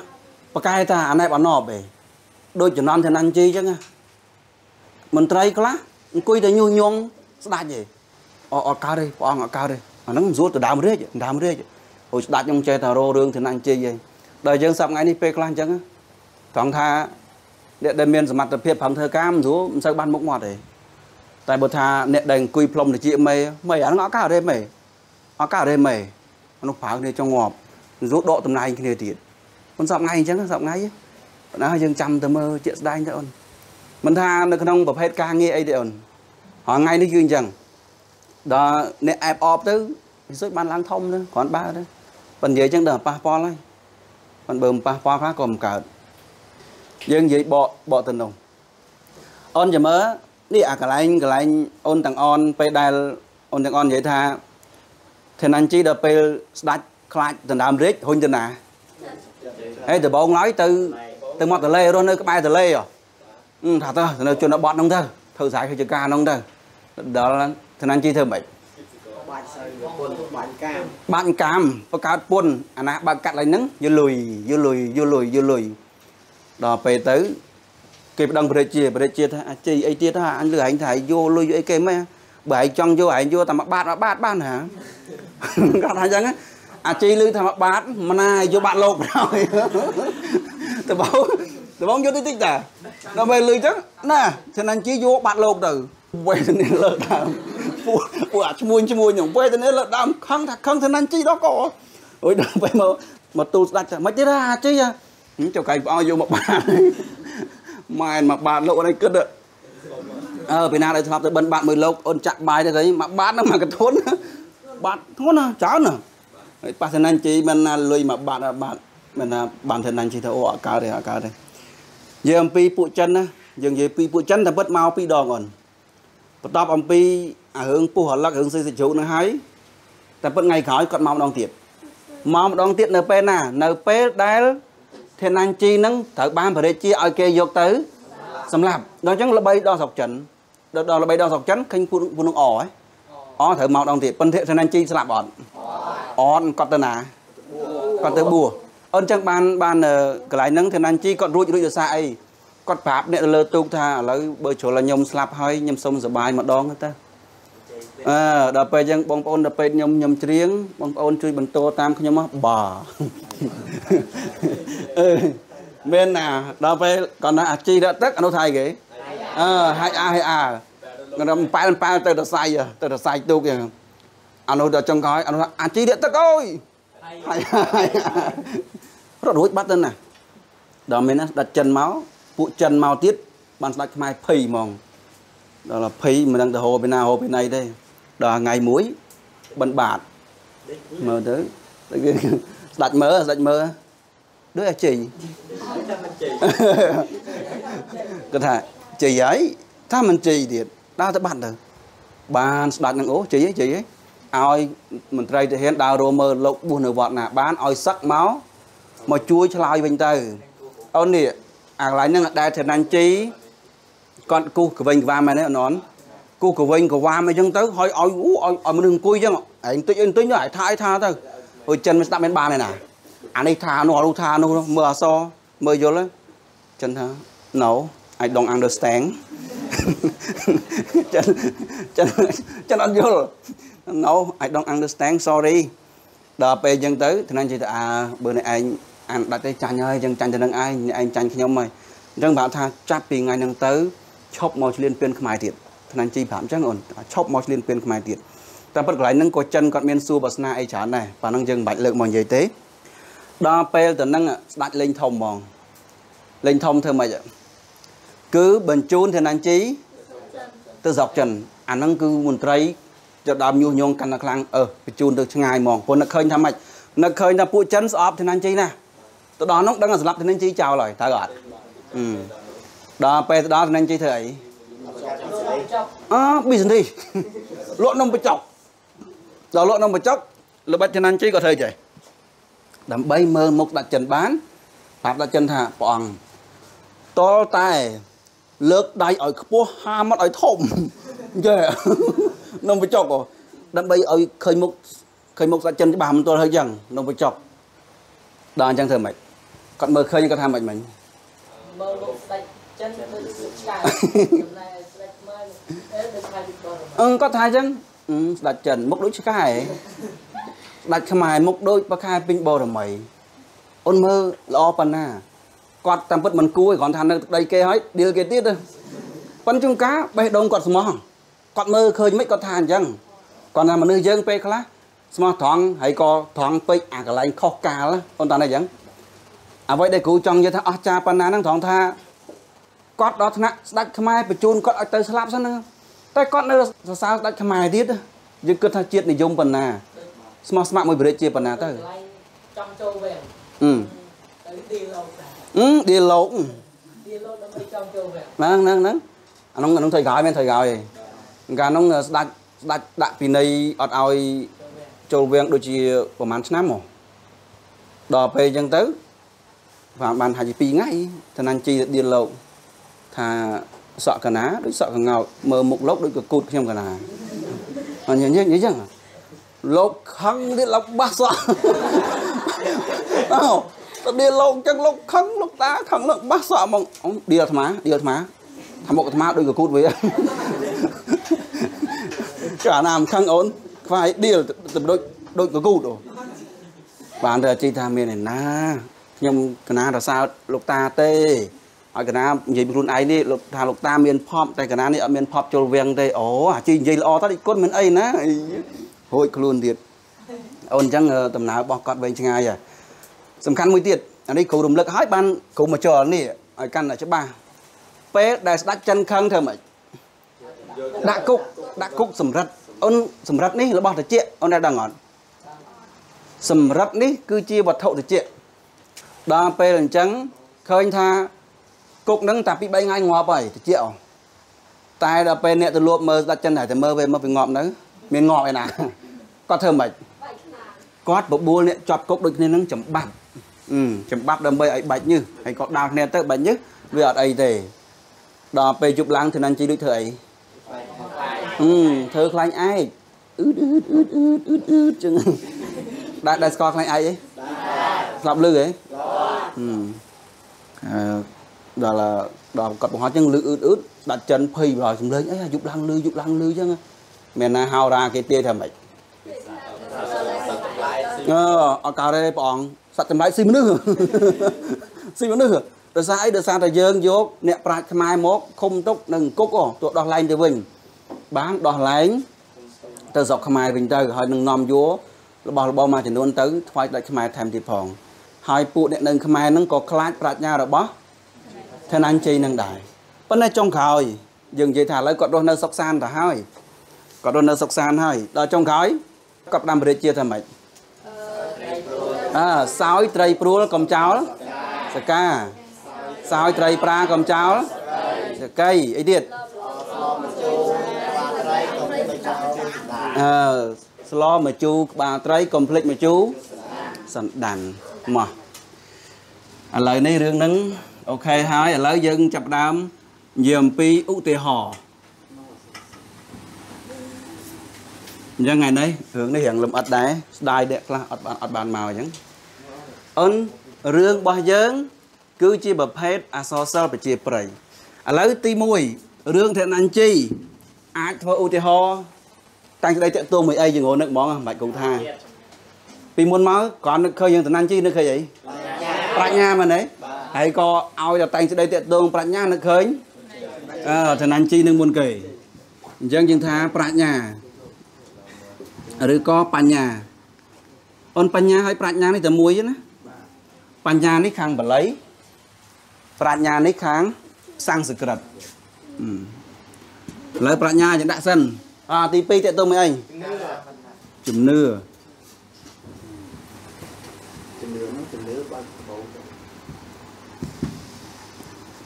ប្រកែថាអាណែបអណប់ឯងដូចចំណន់ចំណែនជីអញ្ចឹងណាមន្ត្រីខ្លះអង្គុយតែញុះញង់ស្ដាច់ទេអអត់កើតទេព្រះអង្គអត់កើតទេអាហ្នឹងមិនស្រួលទៅដើមរាជដើមរាជអូស្ដាច់ខ្ញុំចេះតែរោរឿងឋានៈជ័យឯងដល់យើងសប្តាហ៍ថ្ងៃនេះពេលខ្លះអញ្ចឹងត្រង់ថា អ្នកដែលមានសមត្ថភាពប្រឹងធ្វើការមិនស្រួលមិនសូវបានមុខមាត់ទេតែបើថាអ្នកដែលអង្គុយផ្លុំតិចមេមេអាហ្នឹងអត់កើតទេមេអត់កើតទេមេអានោះប្រើគ្នាចង់ងាប់មិនស្រួលដកតំណែងគ្នាទៀតមិនសប្តាហ៍ថ្ងៃអញ្ចឹងសប្តាហ៍ថ្ងៃប៉ុន្តែយើងចាំទៅមើលជាក់ស្ដែងទៅអូនមិនថានៅក្នុងប្រភេទការងារអីទេអូនហើយថ្ងៃនេះគឺអញ្ចឹងដល់អ្នកអែបអបទៅវាសុទ្ធបានឡើងធំទៅគ្រាន់បើទៅប៉ុន្តែនិយាយអញ្ចឹងដល់ប៉ះពាល់ហើយប៉ុន្តែបើមិនប៉ះពាល់ខ្លះក៏មិនកើត យើងនិយាយបកបកទៅនោះអូនចាំមើលនេះអាកន្លែងកន្លែងអូនទាំងអនពេលដែលអូនទាំងអននិយាយថាធានានជីដល់ពេលស្ដាច់ខ្លាចដណ្ដើមរាជហ៊ុញទៅណាហើយដំបងឡើយទៅទៅមាត់ទន្លេរស់នៅក្បែរទន្លេហ៎ថាទៅនៅជនបទហ្នឹងទៅធ្វើស្រែធ្វើចការហ្នឹងទៅដល់ឋានជីធ្វើម៉េចបាច់សើពុនបាច់កាមបាច់កាមបង្កើតពុនអាណាបើកកាត់ឡើងហ្នឹងយលុយយលុយយលុយយលុយ ដល់ពេលទៅគេប្តឹងប្រជាប្រជាថាអាជីអីទៀតថាអញលឺឯងថាយកលុយអីគេមិនបើឯងចង់យកឯងយកតែមួយបាតមួយបាតបានហ่าគាត់ថាអញ្ចឹងអាជីលឺថាមួយបាតមិនណាយកបាតលោកបណ្ដោយតបងតបងយកតិចតិចតាដល់ពេលលឺអញ្ចឹងណាឆ្នាំអញជីយកបាតលោកទៅវេទនាលើដើមពួកពួកអាឈ្មួញឈ្មួញហ្នឹងវេទនាលើដើមខឹងថាខឹងឆ្នាំអញជីដល់កអូយដល់ពេលមកមកទូលស្ដាច់ថាមិនទេអាជី ចុះកែផ្អើយកមកបាតម៉ែនមកបាតលោកអីគិតអឺពេលណាដែលធ្លាប់ទៅបិណ្ឌបាតមួយលោកអូនចាក់បាយទៅស្អីមកបាតហ្នឹងមកកធុនបាតធ្ងន់ណាច្រើនណាហើយប៉ះសណាញ់ជីមិនណាលុយមកបាតបាតមិនណាបានសណាញ់ជីទៅអូអកើតទេអកើតទេយើងអំពីពួកចិនណាយើងនិយាយពីពួកចិនតែពិតមកពីរដងអូនបន្ទាប់អំពីអារឿងពុះរលឹករឿងសេសជ្រូកហ្នឹងហើយតែពិតថ្ងៃក្រោយគាត់មកម្ដងទៀតមកម្ដងទៀតនៅពេលណា នៅពេលដែល ធានាញ់ជីហ្នឹងត្រូវបានបរិជាឲ្យគេយកទៅសម្លាប់ដល់អញ្ចឹងល្បីដល់ស្រុកចិនដល់ល្បីដល់ស្រុកចិនឃើញពួកពួកនឹងអហ៎អត្រូវមកដងទៀតប៉ុន្តែធានាញ់ជីស្លាប់អត់អត់គាត់ទៅណាគាត់ទៅបួសអូនអញ្ចឹងបានបានកន្លែងហ្នឹងធានាញ់ជីគាត់រួចរួចដោយសារអីគាត់ប្រាប់អ្នកលើទូកថាឥឡូវបើជ្រុលខ្ញុំស្លាប់ហើយខ្ញុំសុំសុបាយម្ដងទៅ អឺដល់ពេលអញ្ចឹងបងប្អូនដល់ពេលខ្ញុំខ្ញុំច្រៀងបងប្អូនជួយបន្តតាមខ្ញុំមកបាអឺមែនណាដល់ពេលគាត់ណាអាជីរត់ទឹកអនុថៃគេអឺហាច់អាហាច់អាគាត់ប៉ែលប៉ែលទៅទៅសាយទៅទៅសាយទូកយ៉ាងអនុដល់ចុងក្រោយអនុអាជីរត់ទឹកអើយហាច់ហាច់រត់រួចបាត់ទៅណាដល់មែនណាស្ដាច់ចិនមកពួកចិនមកទៀតបានស្ដាច់ខ្មែរភ័យហ្មងដល់ភ័យមិនដឹងទៅហោពីណាហោពីណីទេ ដល់ថ្ងៃមួយបិណ្ឌបាតមើលទៅស្ដាច់មើលស្ដាច់មើលដូចអាជ័យគាត់ថាជ័យហើយថាមិនជ័យទៀតដើរទៅបាត់ទៅបានស្ដាច់នឹងអូជ័យហីជ័យហីឲ្យមន្ត្រីទាហានដើររមើលលោកបួសនៅវត្តណាបានឲ្យសឹកមកមកជួយឆ្លើយវិញទៅអូននេះអាកន្លែងហ្នឹងដែលធនាញ់ជីគាត់គូសកវិញកវាមែនទេអន គូសកវិញកវាមអីចឹងទៅហើយឲ្យអូឲ្យឲ្យមនុស្សអង្គុយចឹងឯងតិចអីតិចឲ្យថាឲ្យថាទៅអុយចិនមិនស្ដាប់មិនបានទេណាអានេះថានោះនោះថានោះមើលអសមើលយល់ចិនថា no I don't understand ចិនចិនចិនអត់យល់ no I don't understand sorry ដល់ពេលអញ្ចឹងទៅថ្នាក់និយាយថាអើបើនេះឯងអានដាច់ទេចាញ់ហើយអញ្ចឹងចាញ់ទៅនឹងឯងឯងចាញ់ខ្ញុំហើយអញ្ចឹងប្រាប់ថាចាប់ពីថ្ងៃហ្នឹងទៅឈប់មកឆ្លៀនពៀនខ្មែរទៀត ថ្នាក់ជីប្រាប់អញ្ចឹងអូនឈប់មកឆ្លៀនពៀនខ្មែរទៀតតែពិតកន្លែងហ្នឹងក៏ចិនគាត់មានសួរបាសនាអីច្រើនដែរប៉ណ្ណឹងយើងមិនបាច់លើកមកនិយាយទេដល់ពេលទៅនឹងស្ដាច់លេងធំហ្មងលេងធំធ្វើម៉េចគឺបញ្ជូនធនានជីទៅស្រុកចិនអាហ្នឹងគឺមន្ត្រីទៅដើមញុះញង់កាន់តែខ្លាំងអឺបញ្ជូនទៅឆ្ងាយហ្មងព្រោះនឹកឃើញថាម៉េចនឹកឃើញថាពួកចិនស្អប់ធនានជីណាទៅដល់នោះដឹងថាស្លាប់ធនានជីចោលហើយត្រូវអត់អឺដល់ពេលទៅដល់ធនានជីធ្វើអី អឺប៊ីសនីលក់នំបញ្ចុកដល់លក់នំបញ្ចុកល្បិចធនានជីក៏ធ្វើចេះដើម្បីមើលមុខដាក់ចិនបានប្រាប់ដាក់ចិនថាព្រះអង្គតលតែលើកដៃឲ្យខ្ពស់ហាមាត់ឲ្យធំយេនំបញ្ចុកដើម្បីឲ្យឃើញមុខឃើញមុខសាច់ចិនច្បាស់មិនទាល់ហើយចឹងនំបញ្ចុកដល់អញ្ចឹងធ្វើម៉េចគាត់មើលឃើញគាត់ថាម៉េចមិញមើលមុខសាច់ចិនទៅឆ្កែចំណែស្ដេចមើលអេដូចថា ពីបរមអឺគាត់ថាអញ្ចឹងស្ដេចចិនមុខដូចឆ្កែដាច់ខ្មែរមុខដូចបខែពេញបរមីអូនមើលល្អប៉ុណ្ណាគាត់តាមពិតមិនគួរគ្រាន់ថានៅទឹកដីគេហើយឌីលគេទៀតប៉ុន្តែជួនកាបេះដូងគាត់ស្មោះគាត់មើលឃើញមិនគាត់ថាអញ្ចឹងគាត់ថាមនុស្សយើងពេលខ្លះស្មោះត្រង់ហើយក៏ត្រង់ពេកអាកន្លែងខុសកាលអូនតាអញ្ចឹងអ្វីដែលគ្រូចង់និយាយថាអស្ចារ្យប៉ុណ្ណាហ្នឹងត្រង់ថាគាត់ដល់ថ្នាក់ស្ដេចខ្មែរបញ្ជូនគាត់ឲ្យទៅស្លាប់សិនហ្នឹង តែគាត់នៅសរសើរស្ដេចខ្មែរទៀតយើងគិតថាជាតិនិយមប៉ុណ្ណាស្មោះស្ម័គ្រមួយបរិយាជាប៉ុណ្ណាទៅចង់ចូលវិញអឺទៅឌីឡូកអឺឌីឡូកឌីឡូកដើម្បីចង់ចូលវិញហ្នឹងហ្នឹងហ្នឹងអានោះអានោះថយក្រោយមែនថយក្រោយកាលនោះស្ដាច់ស្ដាច់ដាក់ពីនៃអត់ឲ្យចូលវាំងដូចជាប្រហែលឆ្នាំមកដល់ពេលអញ្ចឹងទៅបានបានហាច់ពី2ថ្ងៃឋានជីទៅដៀនលោកថា សក់កណាដូចសក់កងោតមើលមុខលោកដូចកកូតខ្ញុំកណាអញ្ចឹងនិយាយចឹងលោកខឹងទៀតលោកបាសសក់អូទៅដៀនលោកចឹងលោកខឹងលោកតាខឹងលោកបាសសក់ហ្មងអូដៀលអាត្មាដៀលអាត្មាថាមុខអាត្មាដូចកកូតវាកាលណាមិនខឹងអូនខ្វាយដៀលទៅដូចដូចកកូតអូបានទៅជីថាមានឯណាខ្ញុំកណារសើរលោកតាទេ ឲ្យកណានិយាយខ្លួនឯងនេះលោកថាលោកតាមានផប់តែកណានេះអត់មានផប់ជុលវាំងទេអូអាជីនិយាយល្អតើគុណមិនអីណាហួចខ្លួនទៀតអូនអញ្ចឹងដំណើររបស់គាត់វែងឆ្ងាយហ่ะសំខាន់មួយទៀតអានេះគ្រូរំលឹកឲ្យបានគ្រូមកចលនេះឲ្យកាន់តែច្បាស់ពេលដែលស្ដាច់ចិនខឹងធ្វើម៉េចដាក់គុកដាក់គុកសម្រិតអូនសម្រិតនេះរបស់តិចអូនដែរដឹងអត់សម្រិតនេះគឺជាវត្ថុតិចដល់ពេលអញ្ចឹងឃើញថា គុកនឹងតែពី3ថ្ងៃងាប់ហើយតិចអតែដល់ពេលអ្នកទៅលួបមើលស្ដាច់ចិនតែមើលពេលមកពីងាប់នៅមានងាប់ឯណាគាត់ធ្វើម៉េចគាត់បបួលអ្នកជាប់គុកដូចគ្នានឹងចំបាប់ចំបាប់ដើម្បីឲ្យបាច់ញើសហើយគាត់ដើរគ្នាទៅបាច់ញើសវាអត់អីទេដល់ពេលជប់ឡើងធនញ្ញជីដូចធ្វើអីអឺធ្វើខ្លាញ់ឯកអឺតអឺតអឺតអឺតអឺតអឺតចឹងដែរដែរស្គាល់ខ្លាញ់ឯកអីស្លាប់លឺហ៎អឺ ដល់ដល់គាត់បង្ហោះចឹងលឺអឺតអឺតដាក់ចិនភ័យបើសំឡេងអីយប់ឡើងលឺយប់ឡើងលឺចឹងមានណាហៅរាគេទាយថាម៉េចអឺអត់កើតទេព្រះអង្គសត្វចម្លែកស៊ីមនុស្សស៊ីមនុស្សដោយសារអីដោយសារតែយើងយកអ្នកប្រាជ្ញខ្មែរមកឃុំទុកនឹងគុកអូទោះដោះលែងទៅវិញបានដោះលែងទៅស្រុកខ្មែរវិញទៅហើយនឹងនាំយករបស់របរមួយចំនួនទៅថ្វាយដាច់ខ្មែរថែមទៀតផងហើយពួកអ្នកនៅខ្មែរហ្នឹងក៏ខ្លាចប្រាជ្ញារបស់ ឋានញ្ជ័យនឹងដែរប៉ុន្តែចុងក្រោយយើងនិយាយថាឥឡូវគាត់រស់នៅសុខសាន្តទៅហើយគាត់រស់នៅសុខសាន្តហើយដល់ចុងក្រោយគាត់ផ្ដាំព្រះរាជាថាម៉េចអើសោយត្រីព្រួលកំចោលសកាសោយត្រីប្រាកំចោលសកៃអីទៀតអឺស្លមកជូរក្បាលត្រីកុំភ្លេចមកជូរសណ្ដាន់មកឥឡូវនេះរឿងហ្នឹង អូខេហើយឥឡូវយើងចាប់ដើមនិយាយអំពីឧទាហរណ៍អញ្ចឹងថ្ងៃនេះរឿងនេះរៀងលំអិតដែរស្ដាយអ្នកខ្លះអត់បានអត់បានមកអញ្ចឹងអូនរឿងរបស់យើង គឺជាប្រភេទអសរសិល្ប៍ប្រជាប្រិយឥឡូវទី1រឿងធនញ្ជីអាចធ្វើឧទាហរណ៍តាំងក្តីតាក់ទងមួយអីយើងនឹកហ្មងមិនបាច់គង់ថាពីមុនមកគាត់នឹកឃើញយើងតំណាន់ជីនឹកឃើញអីប្រាជ្ញាមែនទេ ហើយក៏ឲ្យតែតែងស្ដីតាក់ទងប្រាជ្ញានឹកឃើញអឺតំណាន់ជីនឹងមុនគេអញ្ចឹងយើងថាប្រាជ្ញាឬក៏បញ្ញាអូនបញ្ញាហើយប្រាជ្ញានេះតែមួយណាបញ្ញានេះខាងបាលីប្រាជ្ញានេះខាងសំស្ក្រឹតឥឡូវប្រាជ្ញាយើងដាក់សិនអាទី2តើទៅមិនអីជំនឿជំនឿនោះជំនឿបើបោ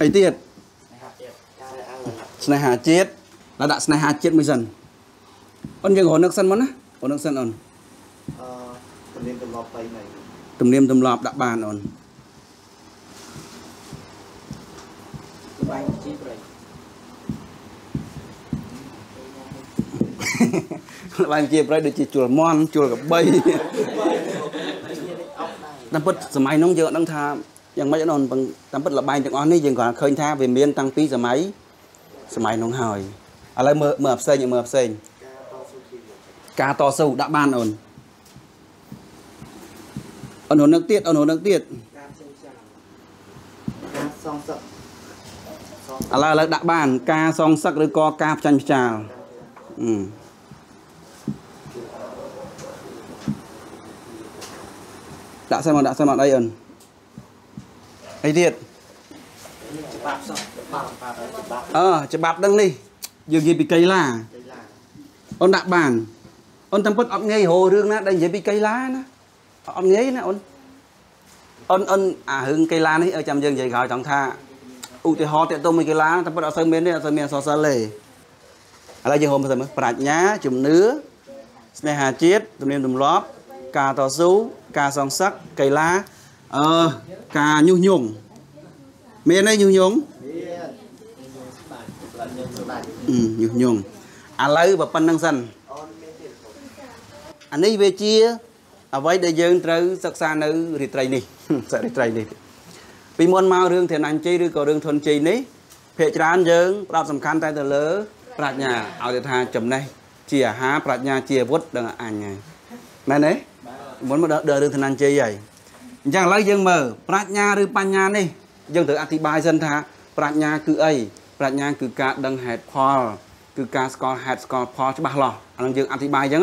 អីទៀតស្នេហាជាតិដល់ដាក់ស្នេហាជាតិមួយសិនអូនយើងរនឹកសិនមកណារនឹកសិនអូនអឺទំនៀមទម្លាប់បៃណៃទំនៀមទម្លាប់ដាក់បានអូនបាយជីប្រៃល្បែងជាប្រៃដូចជាជួលមន់ជួលកបីតាមពិតសម័យនោះយើងអត់ដឹងថា យ៉ាងម៉េចអូនតាមពិតល្បែងទាំងអស់នេះយើងគ្រាន់ឃើញថាវាមានតាំងពីសម័យសម័យនោះហើយឥឡូវមើលមើលផ្សេងមើលផ្សេងការតស៊ូដាក់បានអូនអូននឹកទៀតអូននឹកទៀតការសងសឹកឥឡូវឥឡូវដាក់បាន ការសងសឹកឬក៏ការផ្ចាញ់ផ្ចាលអឺដាក់សិនមកដាក់សិនមកអីអូន អីទៀតច្បាប់សោះច្បាប់អឺច្បាប់ដឹងនេះយើងនិយាយពីកីឡាអូនដាក់បានអូនតាមពិតអត់ងាយរោរឿងណាដែលនិយាយពីកីឡាណាអត់ងាយណាអូនអូនអូនអារឿងកីឡានេះចាំយើងនិយាយក្រោយចង់ថាឧទាហរណ៍តើទៅមួយកីឡាតាមពិតអត់សូវមានទេអត់សូវមានអសរសិល្ប៍ទេឥឡូវយើងហៅមើលប្រាជ្ញាជំនឿស្នេហាជាតិទំនៀមទម្លាប់ការតស៊ូការសងសឹកកីឡា អឺការញុះញង់មានទេញុះញង់អឺញុះញង់ឥឡូវបើប៉ុណ្្នឹងសិនអានេះវាជាអ្វីដែលយើងត្រូវសិក្សានៅរាត្រីនេះសិរាត្រីនេះពីមុនមករឿងធានាញជ័យឬក៏រឿងធនជ័យនេះភាគច្រើនយើងផ្ដោតសំខាន់តែទៅលើ ប្រាជ្ញាឲ្យទៅថាចំណេះជាអាហារប្រាជ្ញាជាអាវុធដឹងអញហើយមែនទេមុនមកដល់រឿងធានាញជ័យហើយ អញ្ចឹងឥឡូវយើងមើលប្រាជ្ញាឬបញ្ញានេះយើងត្រូវអធិប្បាយសិនថាប្រាជ្ញាគឺអីប្រាជ្ញាគឺការដឹងហេតុផលគឺការស្គាល់ហេតុស្គាល់ផលច្បាស់លាស់អានឹងយើងអធិប្បាយអញ្ចឹង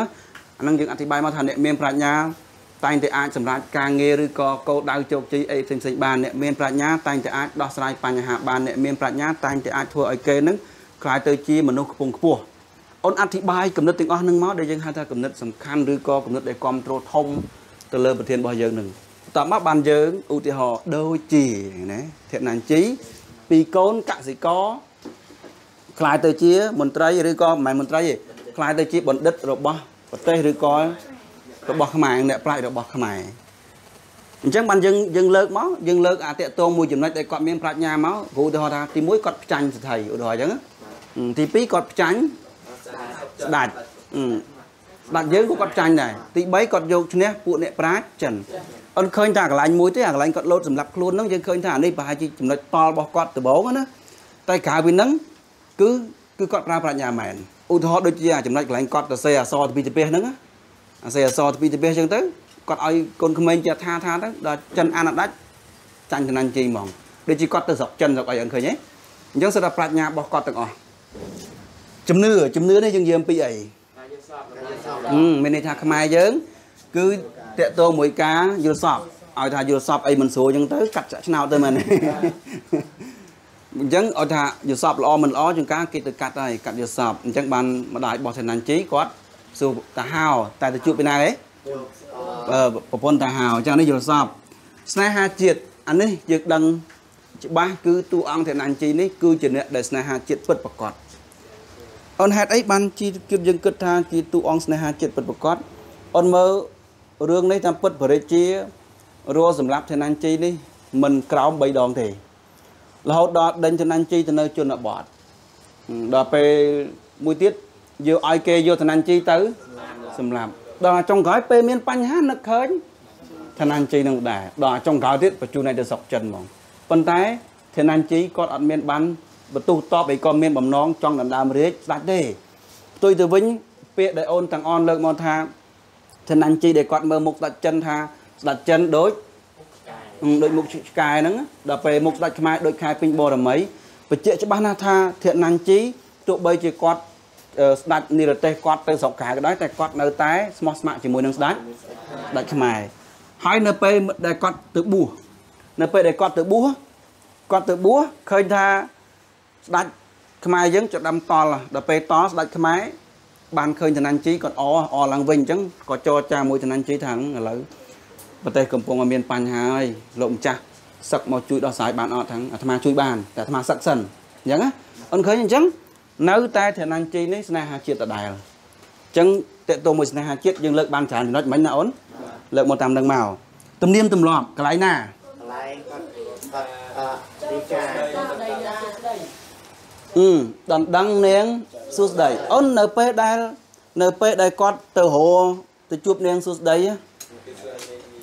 អានឹងយើងអធិប្បាយមកថាអ្នកមានប្រាជ្ញាតែងតែអាចសម្រេចការងារឬក៏គោលដៅជោគជ័យអីផ្សេងៗបានអ្នកមានប្រាជ្ញាតែងតែអាចដោះស្រាយបញ្ហាបានអ្នកមានប្រាជ្ញាតែងតែអាចធ្វើឲ្យគេនឹងក្លាយទៅជាមនុស្សខ្ពង់ខ្ពស់អូនអធិប្បាយគំនិតទាំងអស់នឹងមកដែលយើងហៅថាគំនិតសំខាន់ឬក៏គំនិតដែលគ្រប់គ្រងធំទៅលើប្រធានរបស់យើងនឹង តមកបានយើងឧទាហរណ៍ដូចជាណាធនញ្ជីពីកូនកសិករខ្លាយទៅជាមន្ត្រីឬក៏មិនមែនមន្ត្រីទេខ្លាយទៅជាបណ្ឌិតរបស់ប្រទេសឬក៏របស់ខ្មែរអ្នកប្រាជ្ញរបស់ខ្មែរអញ្ចឹងបានយើងយើងលើកមកយើងលើកអាតកតងមួយចំណុចដែលគាត់មានប្រាជ្ញាមកព្រោះឧទាហរណ៍ថាទី1គាត់ផ្ចាញ់សិទ្ធិឧទាហរណ៍អញ្ចឹងទី2គាត់ផ្ចាញ់ស្ដាច់ស្ដាច់យើងក៏គាត់ផ្ចាញ់ដែរទី3គាត់យកឈ្នះពួកអ្នកប្រាជ្ញចិន អត់ឃើញថាកន្លែងមួយទេអាកន្លែងគាត់លោតសម្រាប់ខ្លួនហ្នឹងយើងឃើញថាអានេះប្រហែលជាចំណុចតល់របស់គាត់ដំបូងណាតែក្រៅពីហ្នឹងគឺគឺគាត់ប្រើប្រាជ្ញាមែនឧទាហរណ៍ដូចជាចំណុចកន្លែងគាត់ទៅសេអសរទៅពីទៅពេលហ្នឹងណាអាសេអសរទៅពីទៅពេលអញ្ចឹងទៅគាត់ឲ្យកូនក្មេងជាថាថាទៅដល់ចិនអាណដាច់ចាញ់ឋានជ័យហ្មងដូចជាគាត់ទៅស្រុកចិនស្រុកអីអត់ឃើញទេអញ្ចឹងសិតតែប្រាជ្ញារបស់គាត់ទាំងអស់ជំនឿជំនឿនេះយើងនិយាយអំពីអីមានន័យថាខ្មែរយើងគឺ តកតងមួយការយល់សពឲ្យថាយល់សពអីមិនស្រួលអញ្ចឹងទៅកាត់ចាក់ឆ្នោតទៅមែនអញ្ចឹងឲ្យថាយល់សពល្អមិនល្អជាងការគេទៅកាត់ហើយកាត់យល់សពអញ្ចឹងបានម្ដាយរបស់ឋានជ័យគាត់សួរតាហោតែទៅជួបពីណាទេប្រពន្ធតាហោអញ្ចឹងនេះយល់សពស្នេហាជាតិអានេះយើងដឹងច្បាស់គឺតួអង្គធនញ្ញជីនេះគឺជាអ្នកដែលស្នេហាជាតិពិតប្រាកដអូនហេតុអីបានជីគិតយើងគិតថាជាតួអង្គស្នេហាជាតិពិតប្រាកដអូនមើល រឿងនេះតាមពិតបរិជារស់សម្រាប់ធនញ្ញជីនេះមិនក្រោម3ដងទេរហូតដល់ដេញធនញ្ញជីទៅនៅជនបទដល់ពេលមួយទៀតយកឲ្យគេយកឋានញ្ជីទៅសម្លាប់ដល់ចុងក្រោយពេលមានបញ្ហានឹកឃើញឋានញ្ជីនឹងដែរដល់ចុងក្រោយទៀតបញ្ជូនឲ្យទៅស្រុកចិនហ្មងប៉ុន្តែឋានញ្ជីគាត់អត់មានបានបន្ទុះតបអីក៏មានបំណងចង់ដណ្ដើមរាជស្ដេចទេផ្ទុយទៅវិញពាក្យដែលអូនទាំងអនលើកមកថា ឋានញ្ជីដែលគាត់មើលមុខស្ដេចចិនថាស្ដេចចិនដូចដូចមុខឆ្កែហ្នឹងដល់ពេលមុខស្ដេចខ្មែរដូចខែពេញបរមីបញ្ជាក់ច្បាស់ណាស់ថាធនញ្ជីទោះបីជាគាត់ស្ដេចនិរទេសគាត់ទៅស្រុកក្រៅក៏ដោយតែគាត់នៅតែស្មោះស្ម័គ្រជាមួយនឹងស្ដេចស្ដេចខ្មែរហើយនៅពេលដែលគាត់ទៅបួសនៅពេលដែលគាត់ទៅបួសគាត់ទៅបួសឃើញថាស្ដេចខ្មែរយើងចដាំតល់ដល់ពេលតស្ដេចខ្មែរ បានឃើញឋានញ្ជីគាត់អអឡើងវិញអញ្ចឹងក៏ចរចាមួយឋានញ្ជីថាឥឡូវប្រទេសកំពុងមានបញ្ហាហើយលោកម្ចាស់សឹកមកជួយដោះស្រាយបានអត់ថាអាត្មាជួយបានតែអាត្មាសឹកសិនអញ្ចឹងណាអូនឃើញអញ្ចឹងនៅ តែឋានញ្ជ័យនេះស្នេហាជាតិដដែលអញ្ចឹងតេតទៅមួយស្នេហាជាតិយើងលើកបានច្រើនចំណុចមិញណាអូនលើកមកតាមនឹងមកទំនៀមទម្លាប់កន្លែងណាកន្លែងគាត់គាត់អឺទីចា អឺដណ្ដឹងនាងសួស្ដីអូននៅពេលដែល នៅពេលដែលគាត់ទៅរទៅជួបនាងសួស្ដី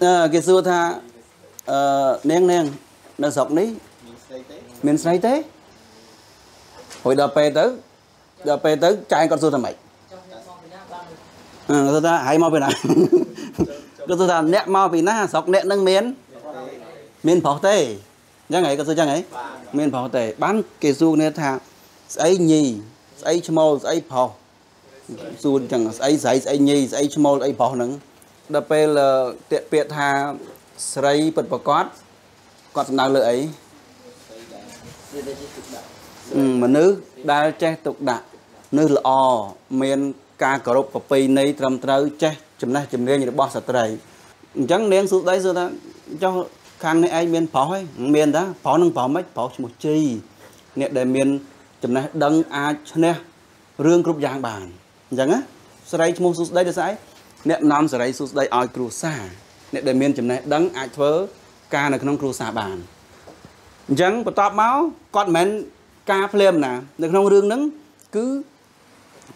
អឺគេសួរថាអឺនាងនាងនៅស្រុកនេះមានស្រីទេហើយដល់ពេលទៅដល់ពេលទៅចែងគាត់សួរថាម៉េចអឺគាត់ថាហើយមកពីណាគាត់ថាអ្នកមកពីណាស្រុកអ្នកនឹងមានមានប្រុសទេអញ្ចឹងហីគាត់សួរអញ្ចឹងហីមានប្រុសទេបានគេសួរគ្នាថា ស្អីញីស្អីឈ្មោលស្អីប្រុសសួរអញ្ចឹងស្អីស្រីស្អីញីស្អីឈ្មោលស្អីប្រុសហ្នឹងដល់ពេលតាក់ពាក្យថាស្រីពិតប្រកបគាត់សំដៅលើអីមនុស្សដែលចេះទុកដាក់នៅល្អមានការគោរពប្រពៃណីត្រឹមត្រូវចេះចំណេះជំនាញរបស់ស្ត្រីអញ្ចឹងនាងសុស្ដីសួរថាចុះខាងនេះឯងមានប្រុសហើយមានតាប្រុសនឹងប្រុសមិនប្រុសឈ្មោះជីអ្នកដែលមាន ចំណេះដឹងអាចឈ្នះរឿងគ្រប់យ៉ាងបានអញ្ចឹងណាស្រីឈ្មោះសុស្ដីទៅស្អីអ្នកនាំសេរីសុស្ដីឲ្យគ្រួសារអ្នកដែលមានចំណេះដឹងអាចធ្វើការនៅក្នុងគ្រួសារបានអញ្ចឹងបន្ទាប់មកគាត់មិនមែនការភ្លាមណា នៅក្នុងរឿងហ្នឹងគឺ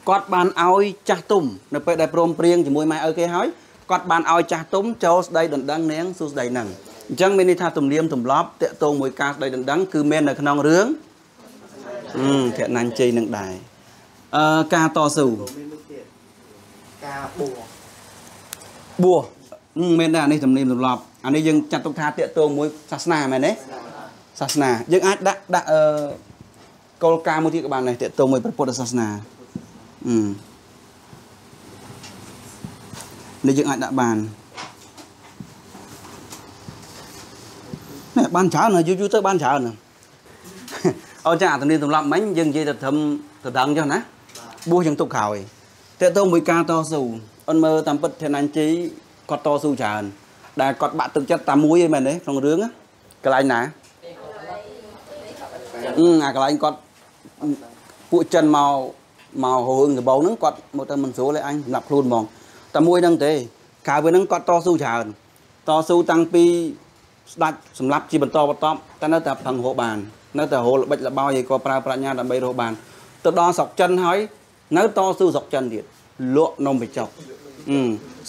គាត់បានឲ្យចាស់ទុំនៅពេលដែលព្រមព្រៀងជាមួយម៉ែឪគេហើយគាត់បានឲ្យចាស់ទុំចូលស្ដីដណ្ដឹងនាងសួស្ដីហ្នឹងអញ្ចឹងមានន័យថាទំនៀមទម្លាប់តកតងមួយការស្ដីដណ្ដឹងគឺមាននៅក្នុងរឿង អឺធនញ្ញជ័យនឹងដែរអឺការតស៊ូមានមួយទៀតការបួសបួសអឺមានដែរអានេះទំនៀមទម្លាប់អានេះយើងចាត់ទុកថាតកតងមួយសាសនាមែនទេសាសនាយើងអាចដាក់ដាក់អឺគោលការណ៍មួយទៀតក៏បានដែរតកតងមួយព្រះពុទ្ធសាសនាអឺនេះយើងអាចដាក់បាននេះបានច្រើនណាស់យូរយូរទៅបានច្រើនណាស់ អូនចាអាទំនៀមទម្លាប់មិញយើងនិយាយទៅត្រឹមទៅដឹងចុះណាបួសយើងទុកក្រោយតើតើមួយការតស៊ូអូនមើលតាមពិតធនញ្ញជីគាត់តស៊ូច្រើនដែលគាត់បាក់ទឹកចិត្តតាមមួយឯងមែនទេក្នុងរឿងណាកន្លែងណាអឺអាកន្លែងគាត់ពួកចិនមកមករឿងដំបូងហ្នឹងគាត់មកទៅមិនស្រួលទេអញសម្រាប់ខ្លួនហ្មងតែមួយហ្នឹងទេក្រៅពីហ្នឹងគាត់តស៊ូច្រើនតស៊ូតាំងពីស្ដាច់សម្រាប់ជាបន្តបន្ទាប់តែនៅតែផឹងរកបាន នៅតែរលល្បិចល្បោយឲ្យគាត់ប្រើប្រាជ្ញាដើម្បីរកបានទៅដល់ស្រុកចិនហើយនៅតស៊ូស្រុកចិនទៀតលក់នំបញ្ចុកអឺ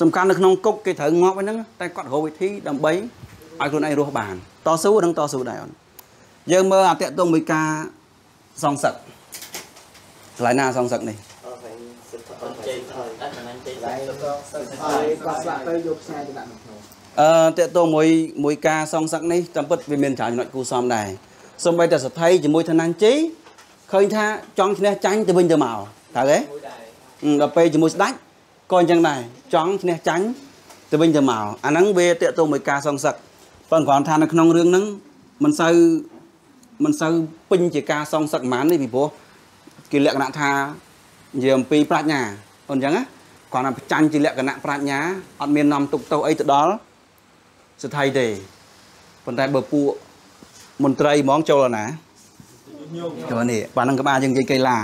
សំខាន់នៅក្នុងគុកគេត្រូវងាប់ហ្នឹងតែគាត់រកវិធីដើម្បីឲ្យខ្លួនឯងរស់បានតស៊ូនឹងតស៊ូដែរអូនយើងមើលអាតកតងមួយការសងសឹកកន្លែងណាសងសឹកនេះអត់ហើយសិទ្ធិអត់ជ័ចេយញហើយតែមិនជ័យតែក៏សិទ្ធិហើយគាត់ស្លាប់ទៅយកផ្សាយទៅដាក់ក្នុងក្នុងអឺតកតងមួយមួយការសងសឹកនេះតាមពិតវាមានច្រើនចំណុចគូសំដែរ សំបីតែសទ្ធិជាមួយឋានញ្ញជីឃើញថាចង់ឈ្នះចាញ់ទៅវិញទៅមកតើទេមួយដែរអឺដល់ពេលជាមួយស្ដាច់ក៏អញ្ចឹងដែរចង់ឈ្នះចាញ់ទៅវិញទៅមកអាហ្នឹងវាតកតងមួយការសងសឹកប៉ុន្តែគ្រាន់ថានៅក្នុងរឿងហ្នឹងមិនសូវមិនសូវពេញជាការសងសឹកហ្មងនេះពីព្រោះគេលក្ខណៈថានិយាយអំពីប្រាជ្ញាអូនអញ្ចឹងណាគ្រាន់តែប្រចាញ់ជាលក្ខណៈប្រាជ្ញាអត់មាននាំទុកទោសអីទៅដល់ស្ថិទេប៉ុន្តែបើពួក មន្ត្រីហ្មងចូលដល់ណាចូលនេះប៉ណ្ណឹងក្បាលយើងនិយាយកីឡាឥ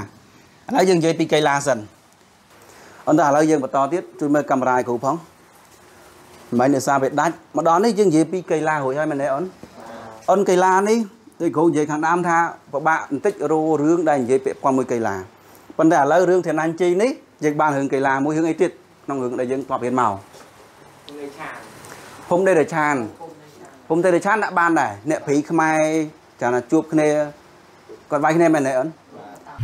ឡូវយើងនិយាយពីកីឡាសិនអន្តឥឡូវយើងបន្តទៀតជួយមើលកាមេរ៉ាឲ្យគ្រូផងមិននៅសារវាដាច់ម្ដងនេះយើងនិយាយពីកីឡារួចហើយមែនទេអូនអូនកីឡានេះដូចគ្រូនិយាយខាងដើមថាពិបាកបន្តិចរោរឿងដែលនិយាយពាក់ព័ន្ធមួយកីឡាប៉ុន្តែឥឡូវរឿងធានាញជីនេះយើងបានរឿងកីឡាមួយរឿងអីទៀតក្នុងរឿងដែលយើងធ្លាប់រៀនមកងាយឆានភូមិដេរឆាន ភូមិដេរឆានដាក់បានដែរអ្នកព្រីខ្មែរចាណាជួបគ្នាគាត់វាយគ្នាមែនទេអូន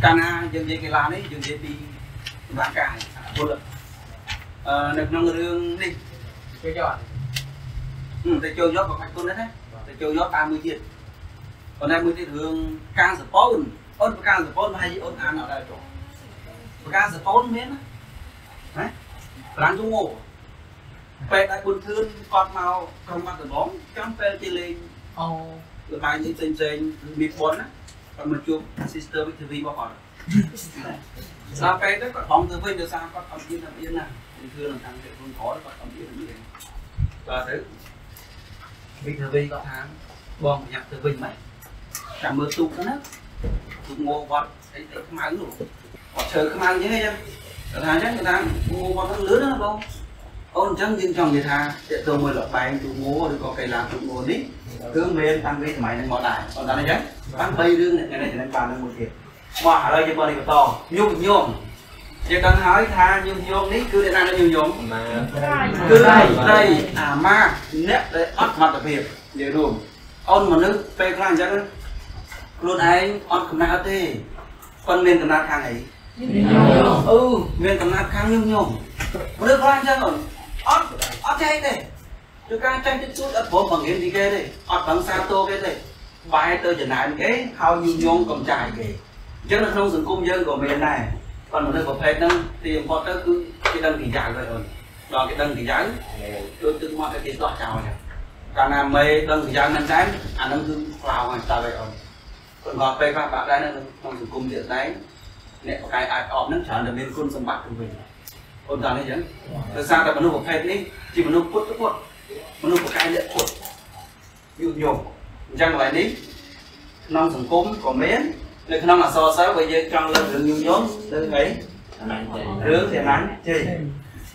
កាលណាយើងនិយាយកីឡានេះយើងនិយាយពីសម្រាប់កាយពលអឺនៅក្នុងរឿងនេះជួយយកហឹមតែចូលយកក៏ខាច់គុណដែរណាតែចូលយកតាមមួយទៀតប៉ុន្តែមួយទៀតរឿងការសពូនអូនប្រការសពូនមកឲ្យអូនអានអត់ដែរចុះប្រការសពូនមានណាណាប្រាំងជងោ ពេលដែលបុនធឿនគាត់មកក្រុមបាត់ដំបងចាំពេលគេលេងអូលបាយនេះផ្សេងផ្សេងៗមានបុនណាគាត់មកជួប sister Victory របស់គាត់ស្រាប់ពេលទៅគាត់បងទៅវិញដោយសារគាត់អត់មានអត់មានណាគឺធឿននឹងតាមពេលខ្លួនក្រោយគាត់អត់មានអត់មានបាទទៅ Victory គាត់ថាបងប្រញាប់ទៅវិញម៉េចចាំមើលទូកទៅណាទូកងោគាត់អីទៅខ្មៅនោះគាត់ឈើខ្មៅអញ្ចឹងហ្នឹងគាត់ថាអញ្ចឹងគាត់ថាងោគាត់ទៅលឿនណាបង អូនអញ្ចឹងយើងចង់និយាយថាតើទៅមើលលបែងទូកងោឬក៏កីឡាទូកងោនេះរឿងមានតាំងពីសម័យហ្នឹងមកដែរអត់ដល់អញ្ចឹងបាន3រឿងនេះនេះនេះបាននឹងមួយទៀតមកឥឡូវយើងមកនេះបន្តញុំញោមយើងដឹងហើយថាញុំញោមនេះគឺអ្នកណាញុំញោមម៉ាគឺដៃដៃអាម៉ាអ្នកដែលអត់សមត្ថភាពនិយាយរួមអូនមនុស្សពេលខ្លះអញ្ចឹងខ្លួនឯងអត់កំណត់ទេប៉ុន្តែមានកំណត់ខាងអីអឺមានកំណត់ខាងញុំញោមមនុស្សខ្លះអញ្ចឹងអូន អត់អត់ចេះទេគឺការចេះទៅជួតអត់ព្រមបង្រៀនពីគេទេអត់ដឹងសាទរគេទេបែរទៅចំណាយគេហើយញុំញោមកំចាយគេអញ្ចឹងនៅក្នុងសង្គមយើងក៏មានដែរប៉ុន្តែមនុស្សប្រភេទហ្នឹងទីបំផុតទៅគឺគេដឹងពីយ៉ាងហើយអូនដល់គេដឹងពីយ៉ាងដូចទឹកមកតែគេដោះចោលចឹងកាលណាមេដឹងពីយ៉ាងហ្នឹងដែរអាហ្នឹងគឺក្លោហើយតើអីអូនគាត់មកពេលខ្លះបាក់ដែរនៅក្នុងសង្គមទៀតដែរអ្នកប្រកាយអាចអបហ្នឹងច្រើនតែមានគុណសម្បត្តិទៅវិញ អូនតាមនេះចឹងដោយសារតែមនុស្សប្រភេទនេះជាមនុស្សពុទ្ធពុទ្ធមនុស្សប្រកាយលក្ខពុទ្ធយុញងអញ្ចឹងកន្លែងនេះក្នុងសង្គមក៏មាននៅក្នុងអសរសិល្ប៍បើយើងចង់លើករឿងយុញងលើអីអានជ័យរឿងទាំងណាជ័យ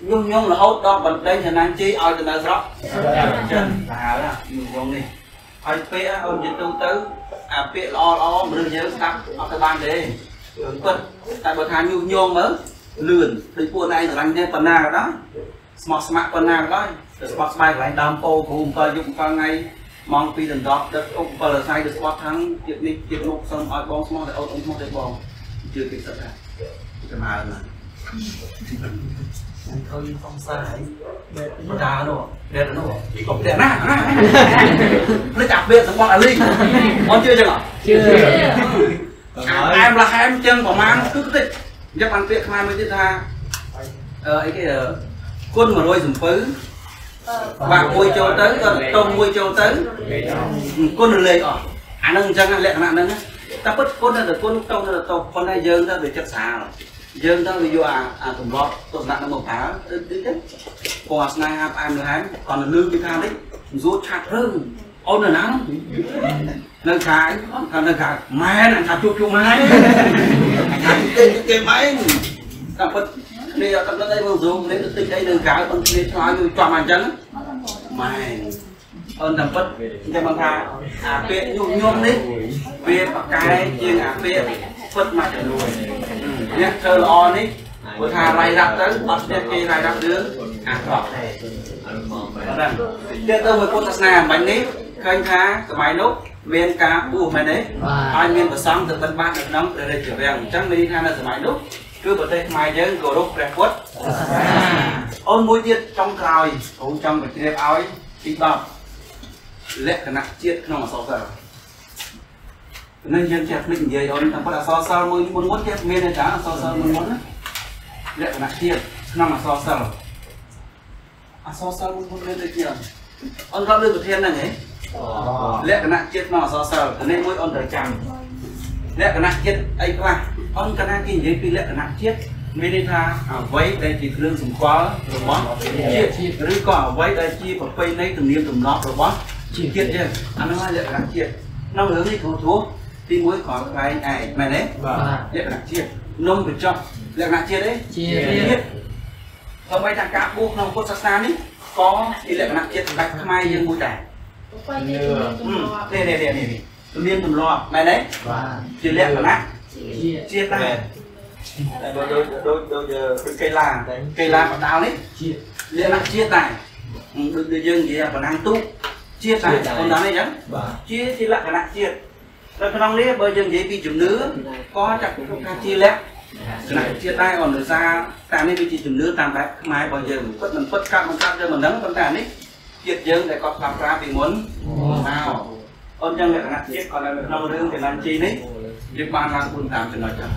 ញុះញង់រហូតដល់បណ្ដេញឋានៈជីឲ្យទៅនៅស្រុកចិនទៅហើយញុះញង់នេះហើយពាក្យអូននិយាយទូទៅអាពាក្យល្អល្អមនុស្សយើងស្ដាប់អត់ទៅបានទេរឿងពិតតែបើថាញុះញង់មើល លឿនដូចពួកឯងស្រឡាញ់ទេប៉ុណ្ណាក៏ដោយស្មោះស្ម័គ្រប៉ុណ្ណាក៏ដោយទៅស្បត់ស្បែកកន្លែងដើមពោគ្រូ7យប់7ថ្ងៃម៉ោង2ដណ្ដប់ដឹកអុក7រស័យទៅស្បត់ខាងទៀតនេះទៀតនោះសូមឲ្យបងស្មោះតែអូនអ៊ំស្មោះតែបងជឿគេសិតថាចំហើណាខ្ញុំឃើញសង្សារហើយបដានោះដេតនោះកុំដេតណាណាភ្លេចអាពេលសម្បត្តិអាលីបងជឿចឹងអត់ជឿអែមលះអែមចឹងប្រហែលគឺតិច យកបានពាក្យខ្មែរមួយទៀតថាអឺអីគេគុណ100សំពៅបាក់មួយចូលទៅក៏តុងមួយចូលទៅគុណរលេខអស់អានឹងអញ្ចឹងលក្ខណៈហ្នឹងតែពិតគុណទៅគុណតុងទៅតុងប៉ុន្តែយើងទៅវាចិត្តស្រាលយើងទៅវាយកអាអាទម្លាប់ទស្សនៈនឹងមកប្រើទៅទីទៅពណ៌ស្នេហាផ្អែមលះអែមគាត់នៅលឺពីខាងនេះសួរឆាត់រឿង អូននៅណានៅខាងគាត់នៅខាងម៉ែនថាជួបជួបម៉ែនថាគេគេម៉ែនតែពិតនេះអត់ដឹងអីមកស៊ូមនេះតិចអីនៅក្រៅបងគ្នាឆ្លើយជួយចំអញ្ចឹងម៉ែនអូនតែពិតចាំមកថាអាពាក្យញុះញង់នេះវាប្រកែជាងអាពាក្យពិតមួយចំនួនអ្នកធ្វើល្អនេះព្រោះថារៃរ៉ាប់ទៅអត់ស្ទាក់គេរៃរ៉ាប់រឿងអាក្រក់ទេបាទទៀតទៅមួយពុទ្ធសាសនាអំបញ្ញនេះ ឃើញថាសម័យនោះមានការបួសមែនទេហើយមានប្រសង់ទៅបិណ្ឌបាតនៅក្នុងព្រះរាជវាំងអញ្ចឹងមានន័យថានៅសម័យនោះគឺប្រទេសខ្មែរយើងគោរពព្រះពុទ្ធអូនមួយទៀតចុងក្រោយអូនចង់បញ្ជ្រាបឲ្យទី10លក្ខណៈជាតិក្នុងអក្សរសិល្ប៍នឹងយើងចេះភ្លេចនិយាយអូនតាមពិតអក្សរសិល្ប៍មួយមុនមុនគេមានតែអក្សរសិល្ប៍មុនមុនណាលក្ខណៈជាតិក្នុងអក្សរសិល្ប៍អក្សរសិល្ប៍មុនមុនមានដូចជាអូនរាប់លើប្រធានហ្នឹងហ៎ លក្ខណៈជាតិក្នុងអក្សរសិល្ប៍នេះមួយអូនត្រូវចាំលក្ខណៈជាតិអីខ្លះអូនកណាគេនិយាយពីលក្ខណៈជាតិមានន័យថាអ្វីដែលជាគ្រឿងសម្គាល់របស់ជាតិឬក៏អ្វីដែលជាប្រពៃណីទំនៀមទម្លាប់របស់ជាតិយើងអានោះហើយលក្ខណៈជាតិក្នុងរឿងនេះគ្រូធួទី1ខខ្លែងឯងមែនទេលក្ខណៈជាតិនំកញ្ចក់លក្ខណៈជាតិទេជាជាតិដើម្បីថាការបួសក្នុងពុទ្ធសាសនានេះក៏ជាលក្ខណៈជាតិសម្ដេចខ្មែរយើងមួយដែរ នេះនេះនេះនេះទំនៀមទម្លាប់មែនទេជាលក្ខណៈជាជាតិដែរតែបើដូចដូចដូចកីឡាកីឡាបដាល់នេះជាលក្ខណៈជាតិដែរដូចដូចយើងនិយាយប៉ុណ្ណាំងទូកជាតិដែរប៉ុណ្ណានេះអញ្ចឹងជាជាលក្ខណៈជាតិនៅក្នុងនេះបើយើងនិយាយពីជំនឿក៏ចាក់ថាជាលក្ខណៈជាតិដែរអនដោយសារតាមនេះវាជាជំនឿតាមបែបខ្មែររបស់យើងពិតមិនពិតកាត់មិនកាត់យើងមិនដឹងប៉ុន្តែអានេះ ជាតិយើងដែលគាត់ប្រើប្រាស់ពីមុនមកអូនចឹងលក្ខណៈជាតិគាត់នៅក្នុងរឿងកណ្ដាលជីនេះយើងបានឡើងគុណតាមចំណុចហ្នឹង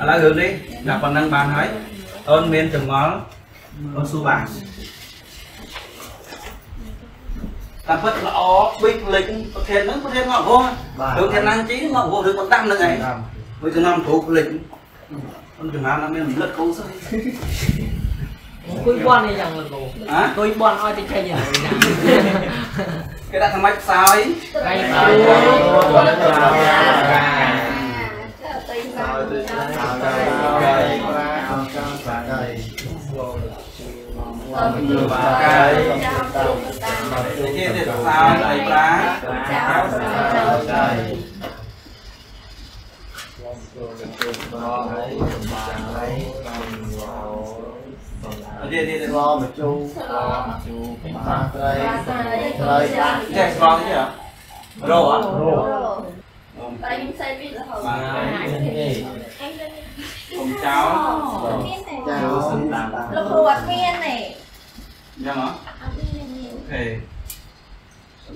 ឥឡូវរឿងនេះដល់ប៉ុណ្ណឹងបានហើយអូនមានចម្ងល់អូនសួរបានតាមពិតល្អបិចលេចប្រធានហ្នឹងប្រធានមកហោះរឿងកណ្ដាលជីមកហោះរឿងបណ្ដាំហ្នឹងឯងមួយចំណាំគ្រូលេចអូនចំណាំអត់មានរំលឹកគ្រូសោះ કોઈ બોન એ យ៉ាងលោក કોઈ બો នឲ្យតែចេញយ៉ាងណាគេដាក់ថ្មីផ្សោយតែផ្សោយគាត់ទៅគេទេផ្សោយអីប្រាចៅចូលទៅដល់ហើយបានហើយ Ờ, đi đi đi lo mà chu. Lo mà chu. Mà đây. Đây. Cái con gì hả rô à? Rô. Tại em xem biết là hầu cùng cháu. Cháu sinh đàn lúc hồi bật miên này. Dạ hả ok.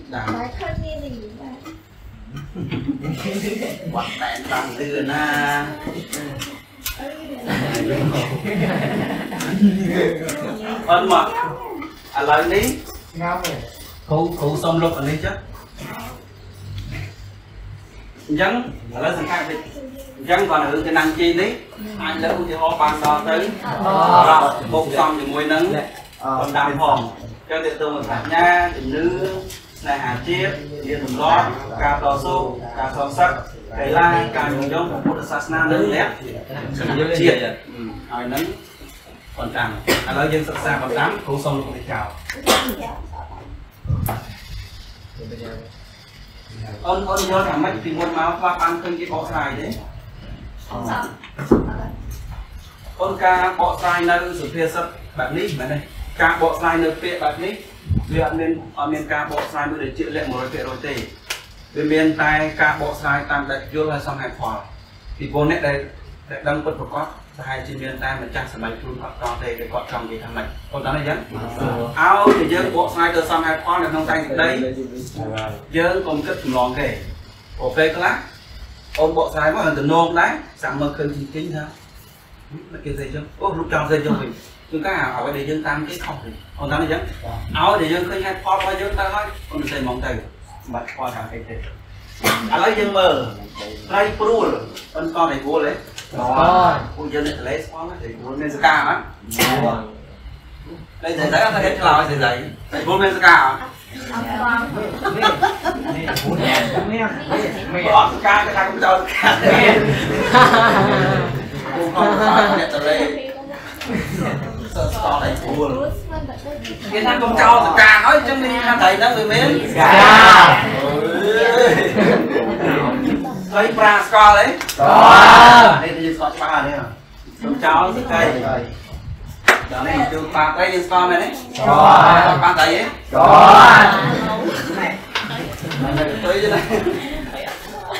Đàn. Bài thân miên gì vậy quạt đèn tăng tư na. *laughs* អត់មកឥឡូវនេះងោមគ្រូគ្រូសុំលុបអានេះចុះអញ្ចឹងឥឡូវសង្ខេបតិចអញ្ចឹងគាត់រឿងកណ្ដាំជីនេះអាចលើកឧទាហរណ៍បានដល់ទៅដល់បុកសំជាមួយនឹងបណ្ដាំផងចឹងទៅទៅប្រាជ្ញាជំនឿស្នេហាជាតិជាទម្លាប់ការតស៊ូការសងសឹកកីឡាការយល់យល់ពុទ្ធសាសនានិងលក្ខជាតិហើយនឹង កបន្តាំឥឡូវយើងសិក្សាបន្តាំគ្រូសុំលោកនេះចោលអូនអូនយល់ថាម៉េចពីមុនមកខ្លះបានឃើញគេបកស្រាយទេអូនការបកស្រាយនៅសុភាសិតបែបនេះមែនទេការបកស្រាយនៅពាក្យបែបនេះវាអត់មានអត់មានការបកស្រាយមួយដែលជាក់លាក់100%ទេវាមានតែការបកស្រាយតាមដែលយល់ហើយសមហេតុផលពីពលអ្នកដែលដែលដឹងពិតប្រកប ប្រហែលជាមានតែម្ចាស់សម័យខ្លួនអត់តទេគេគាត់ចង់និយាយថាម៉េចបងតាអញ្ចឹងឲ្យតែយើងបកស្រាយទៅសមហេតុផលនៅក្នុងតែសេចក្តីយើងកុំគិតចម្លងគេព្រោះពេលខ្លះអូនបកស្រាយមកហ្នឹងទៅនងដែរសាក់មើលឃើញជីជីថាមិនគេស្អីចឹងអូលោកចង់ស្អីចឹងវិញគឺការអ្វីដែលយើងតាមគេខុសទេអូនតាអញ្ចឹងឲ្យតែយើងឃើញហេតុផលរបស់យើងទៅហើយអូនមិនស្អីហ្មងទៅមិនបាច់ខ្វល់ថាអីទេឥឡូវយើងមើលត្រីព្រួលអូនស្គាល់ត្រីព្រួលទេ rồi. Ujian itu les mana dari bulan Meksika kan dari dari saya kan dari Laos dari dari dari bulan Meksika Bỏ ca cái ta cũng cho ca. Cũng không có nhận tờ lệ Sợ sợ lại buồn Cái thằng cũng cho ca nói chứ mình thằng thầy nó người mến. Gà miếng Ska. thấy pra ska đấy Có. đây thì ska pra đấy à cũng cho cái cây đó này chưa pa cái đi ska này đấy Có. pa thầy ấy Có. Mày mày tới chứ này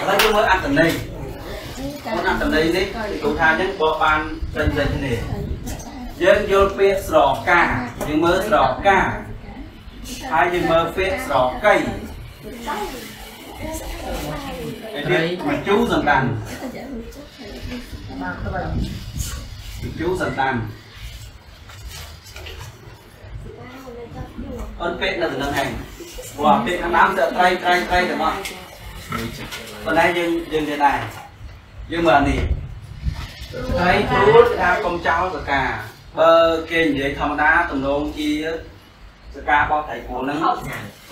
Ở đây chúng mới ăn tầm này Muốn ăn tầm này đi Thì cụ tha nhấn bộ ban trên dây thế này Dân vô phía sọ ca Nhưng mơ sọ ca Hai nhưng mơ phía sọ cây Cái đi mà chú dần tàn Chú dần tàn Ơn phết là từ ngân hàng ព្រោះពាក្យខាងដើមទៅត្រីត្រីត្រីទាំងអស់ប៉ុន្តែយើងយើងនិយាយដែរ យើងមើលអានេះត្រីព្រួតថាកុំចោលសកាបើគេនិយាយធម្មតាទំនងជា សកាបោះត្រីព្រួតហ្នឹង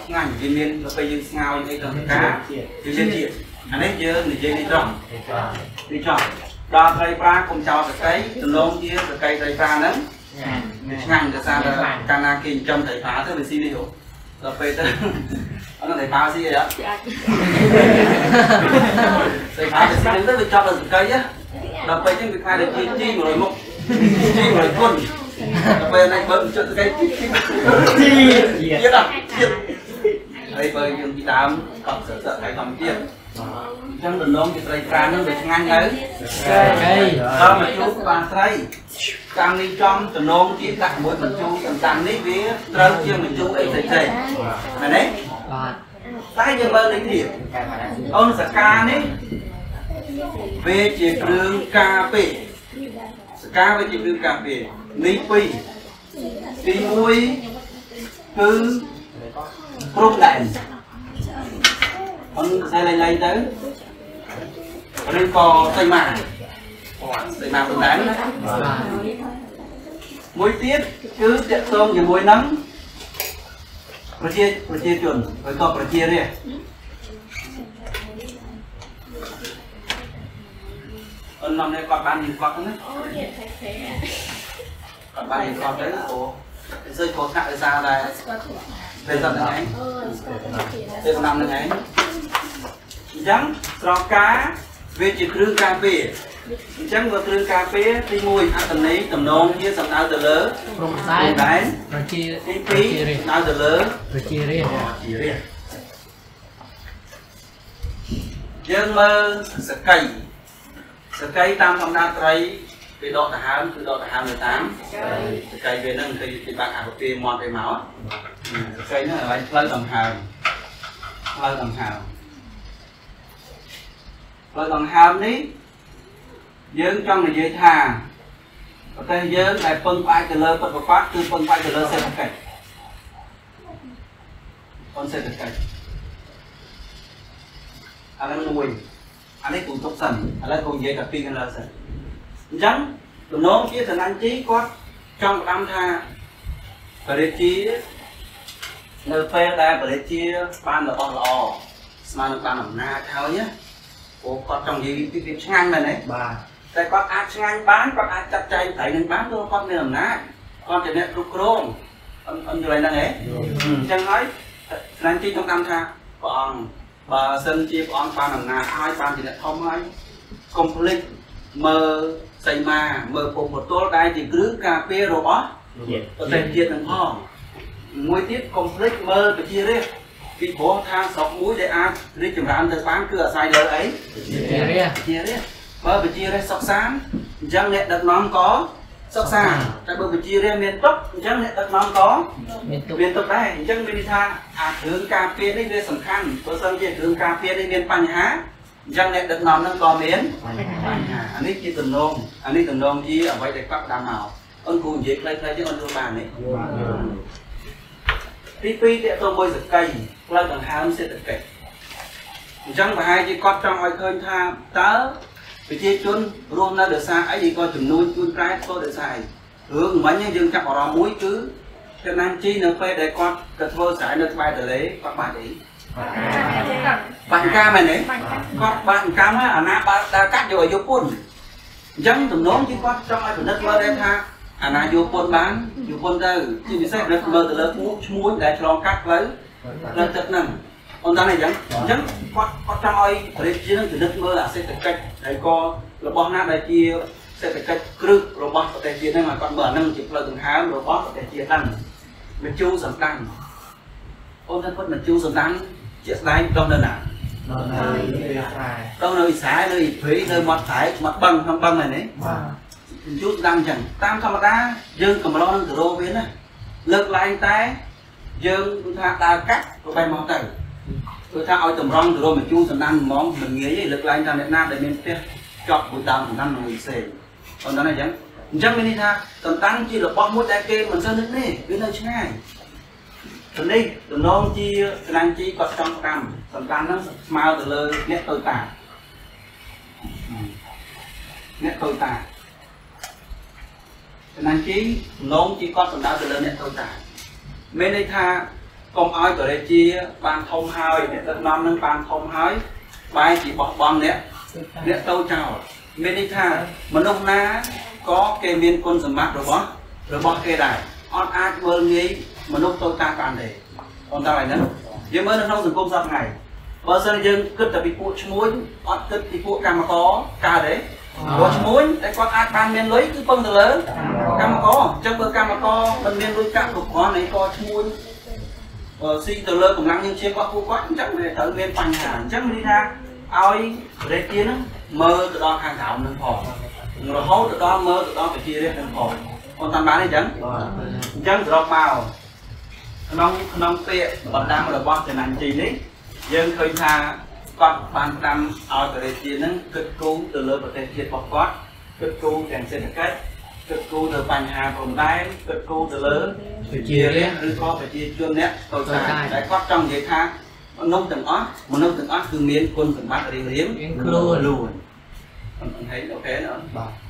ឆ្ងាញ់វាមានទៅពេលយើងស្ងោរអីទៅសកាវាមានជាតិអានេះយើងនិយាយនេះត្រង់នេះចង់ដល់ត្រីប្រាកុំចោលសកៃទំនងជាសកៃត្រីប្រាហ្នឹងឆ្ងាញ់ដោយសារតែកាលណាគេចិញ្ចឹមត្រីប្រាទៅវាស៊ីនេះហ៎ដល់ពេលទៅអត់តែប៉ាស៊ីអីអត់តែប៉ាស៊ីហ្នឹងទៅវាចាប់ដល់សកៃណាដល់ពេលចឹងវាខ្លាចតែជីជី100មុខជី100គុណដល់ ពេលនេះបើជិតសកៃជីជីទៀតអត់ទៀតហើយបើយើងពីដើមកត់សឹកហើយធម្មជាតិអញ្ចឹងដំណងជាត្រីប្រាហ្នឹងវាឆ្ងាញ់ទៅ Cây. ដល់មកជួបបានត្រីកម្មនេះចំតំណងជាដាក់មួយបញ្ជូតំតាំងនេះវាត្រូវជាបញ្ជូអីផ្សេងៗមែនទេ Con. តែយើងមើលនេះទៀតអូនសកានេះវាជាគ្រឿងការពារសកាវាជាគ្រឿងការពារ នេះពីរទី1គឺព្រំដែនអូនខ្សែលេងលេងទៅឬក៏សៃម៉ាសៃម៉ាព្រំដែនណា Con. មួយទៀតគឺតកតងជាមួយនឹងប្រជាប្រជាជនឬក៏ប្រជារាស្ត្រអូននាំនេះគាត់បាននិយាយគាត់ណា គាត់បាននិយាយគាត់ទៅអូសើចគាត់ថាដោយសារតែពេលទៅហ្នឹងឯងពេលដំណាំហ្នឹងឯងអញ្ចឹងស្រកការវាជាគ្រឿងការពារអញ្ចឹងវាគ្រឿងការពារទី1អត្តន័យតំណងជាសំដៅទៅលើ Rung ដែ đai. នដែនប្រជាទីប្រជារាស្ត្រ2សំដៅទៅលើប្រជារាស្ត្រជារាជយើងមើលសកៃសកៃតាមធម្មតាត្រី គេដកដង្ហើមគឺដកដង្ហើមនៅតាមសកៃវាហ្នឹងគេគេបាក់អាកពាមាត់ឯមកសកៃហ្នឹងឲ្យផ្លូវដង្ហើមផ្លូវដង្ហើមផ្លូវដង្ហើមនេះយើងចង់និយាយថាប្រទេសយើងដែលពឹងផ្អែកទៅលើពិតប្រាកដគឺពឹងផ្អែកទៅលើសេដ្ឋកិច្ច con sẽ được cái anh em nuôi anh ấy cũng tốt sần anh ấy cũng dễ gặp phi là sần chẳng tụi nó chia thành anh chí có trong năm tha và để chia nơi phê ra và để chia ban là con lò mà nó ban làm na theo nhé Ủa có trong gì cái việc ngang này đấy បាទតែគាត់អាចឆ្ងាញ់បានគាត់អាចចាត់ចែងត្រីនឹងបានព្រោះគាត់មានអំណាចគាត់ជាអ្នកគ្រប់គ្រងអនអនយល់ហ្នឹងហ៎អញ្ចឹងហើយស្នាជីចង់តាមថាព្រះអង្គបើសិនជាព្រះអង្គបានអំណាចហើយបានជាអ្នកធំហើយកុំភ្លេចមើល សីមាមើលពុទ្ធពទល់ដែលជាគ្រឹះការពាររបស់ប្រទេសជាតិនឹងផងមួយទៀតកុំភ្លេចមើលប្រជារាស្ត្រពីព្រោះថាស្រុកមួយដែលអាចរីកចម្រើនទៅបានគឺអាស្រ័យលើអីជារាប្រជារាស្ត្របើប្រជារាស្ត្រសុខសាន្តអញ្ចឹងអ្នកដឹកនាំក៏សុខសាន្តតែបើប្រជារាស្ត្រមានទុក្ខអញ្ចឹងអ្នកដឹកនាំក៏មានទុកមានទុក្ខដែរអញ្ចឹងមានន័យថាអាគ្រឿងការពារនេះវាសំខាន់បើសិនជាគ្រឿងការពារនេះមានបញ្ហា អញ្ចឹងអ្នកដឹកនាំនឹងក៏មានបញ្ហាអានេះជាទំនងអានេះទំនងជាអ្វីដែលគាត់ផ្ដាំមកអូនគ្រូនិយាយខ្លីៗជាងអូនយល់បានទេទី2តកតមួយសកៃផ្លូវដង្ហើមសេដ្ឋកិច្ចអញ្ចឹងប្រហែលជាគាត់ចង់ឲ្យឃើញថាតើប្រជាជនរស់នៅដោយសារអីក៏ចំនួនជួនប្រែធ្វើដោយសារអីរឿងមិញហ្នឹងយើងចាប់អារម្មណ៍មួយគឺចំណាំជីនៅពេលដែលគាត់ទៅធ្វើស្រែនៅក្បែរទន្លេគាត់បាច់អី បាច់កាមែនទេគាត់បាច់កាមហើយអាណាបាត់ដើរកាត់យកឲ្យយកពុនអញ្ចឹងទំនងជាគាត់ចង់ឲ្យពិនិត្យមើលដែរថាអាណាយកពុនបានយកពុនទៅជាពិសេសពិនិត្យមើលទៅលើឈ្មោះឈ្មោះដែលឆ្លងកាត់ផ្លូវផ្លូវទឹកហ្នឹងអូនដឹងអីចឹងអញ្ចឹងគាត់គាត់ចង់ឲ្យប្រជាជនពិនិត្យមើលអាសេដ្ឋកិច្ចហើយក៏របស់ណាដែលជាសេដ្ឋកិច្ចគ្រឹះរបស់ប្រទេសជាតិហ្នឹងឲ្យគាត់មើលអាហ្នឹងជាផ្លូវដង្ហើមរបស់ប្រទេសជាតិហ្នឹងមជ្ឈូសំដាំអូនថាគាត់មជ្ឈូសំដាំ ជាក់ស្ដែងដល់នៅណានៅនៅរាស្រែដល់នៅអ៊ីស្រែលនៅអ៊ីព្រីនៅមាត់ខែមាត់បឹងក្នុងបឹងហ្នឹងណាបាទមជ្ឈូសំដាំអញ្ចឹងតាមធម្មតាយើងកម្រនឹងទៅរកវាណាលើកឡើងតែយើងគឺថាដើរកាត់ទៅបែរមកទៅគឺថាឲ្យតម្រង់ទៅរកមជ្ឈូសំដាំហ្មងមិនងាយទេលើកឡើងថាអ្នកណាដែលមានផ្ទះជាប់មួយតាមសំដាំនឹងផ្សេងអូនដឹងអញ្ចឹងអញ្ចឹងមានន័យថាតំតាំងជារបស់មួយដែលគេមិនសូវនឹកទេវានៅឆ្ងាយទៅ នេះតំណងជាស្នាងជីគាត់ចង់កម្មសំដាំហ្នឹងស្មើទៅលើអ្នកទៅតាអ្នកទៅតាស្នាងជីតំណងជាគាត់សំដៅទៅលើអ្នកទៅតាមានន័យថាកុំឲ្យបរិជាបានធំហើយអ្នកដឹកនាំនឹងបានធំហើយបែរជាបោះបង់អ្នកអ្នកទៅចោលមានន័យថាមនុស្សណាក៏គេមានគុណសម្បត្តិរបស់របស់គេដែរអត់អាចមើលងាយ មនុស្សទៅតាមបានទេអត់ដល់ហើយណាយើងមើលនៅក្នុងសង្គមសពថ្ងៃបើសិនយើងគិតតែពីពួកឈ្មួញអត់គិតពីពួកកម្មករកើតទេព្រោះឈ្មួញតែគាត់អាចបានមានលុយគឺពឹងទៅលើកម្មករអញ្ចឹងបើកម្មករមិនមានលុយកាក់គ្រប់គ្រាន់ហើយក៏ឈ្មួញបើស៊ីទៅលើកម្លាំងយើងជាគាត់ពួកគាត់អញ្ចឹងវាត្រូវមានបញ្ហាអញ្ចឹងមានន័យថាឲ្យប្រជាហ្នឹងមើលទៅដល់ខាងក្រោមនឹងផងរហូតទៅដល់មើលទៅដល់ប្រជារាស្ត្រនឹងផងអត់តាមបានទេអញ្ចឹងបាទអញ្ចឹងសរុបមក ក្នុងក្នុងពាក្យបណ្ដាំរបស់ចនាញជីនេះយើងឃើញថាគាត់បានផ្ដាំឲ្យប្រទេសជាតិហ្នឹងគិតគូរទៅលើប្រទេសជាតិរបស់គាត់គិតគូរទាំងសេដ្ឋកិច្ចគិតគូរទៅបញ្ហាព្រំដែនគិតគូរទៅលើប្រជារាស្ត្រឬក៏ប្រជាជនអ្នកតូចតាចតែគាត់ចង់និយាយថាមនុស្សទាំងអស់មនុស្សទាំងអស់គឺមានគុណសម្បត្តិរៀងៗរៀងខ្លួនខ្លួនអត់ហេតុអូខេណាបាទ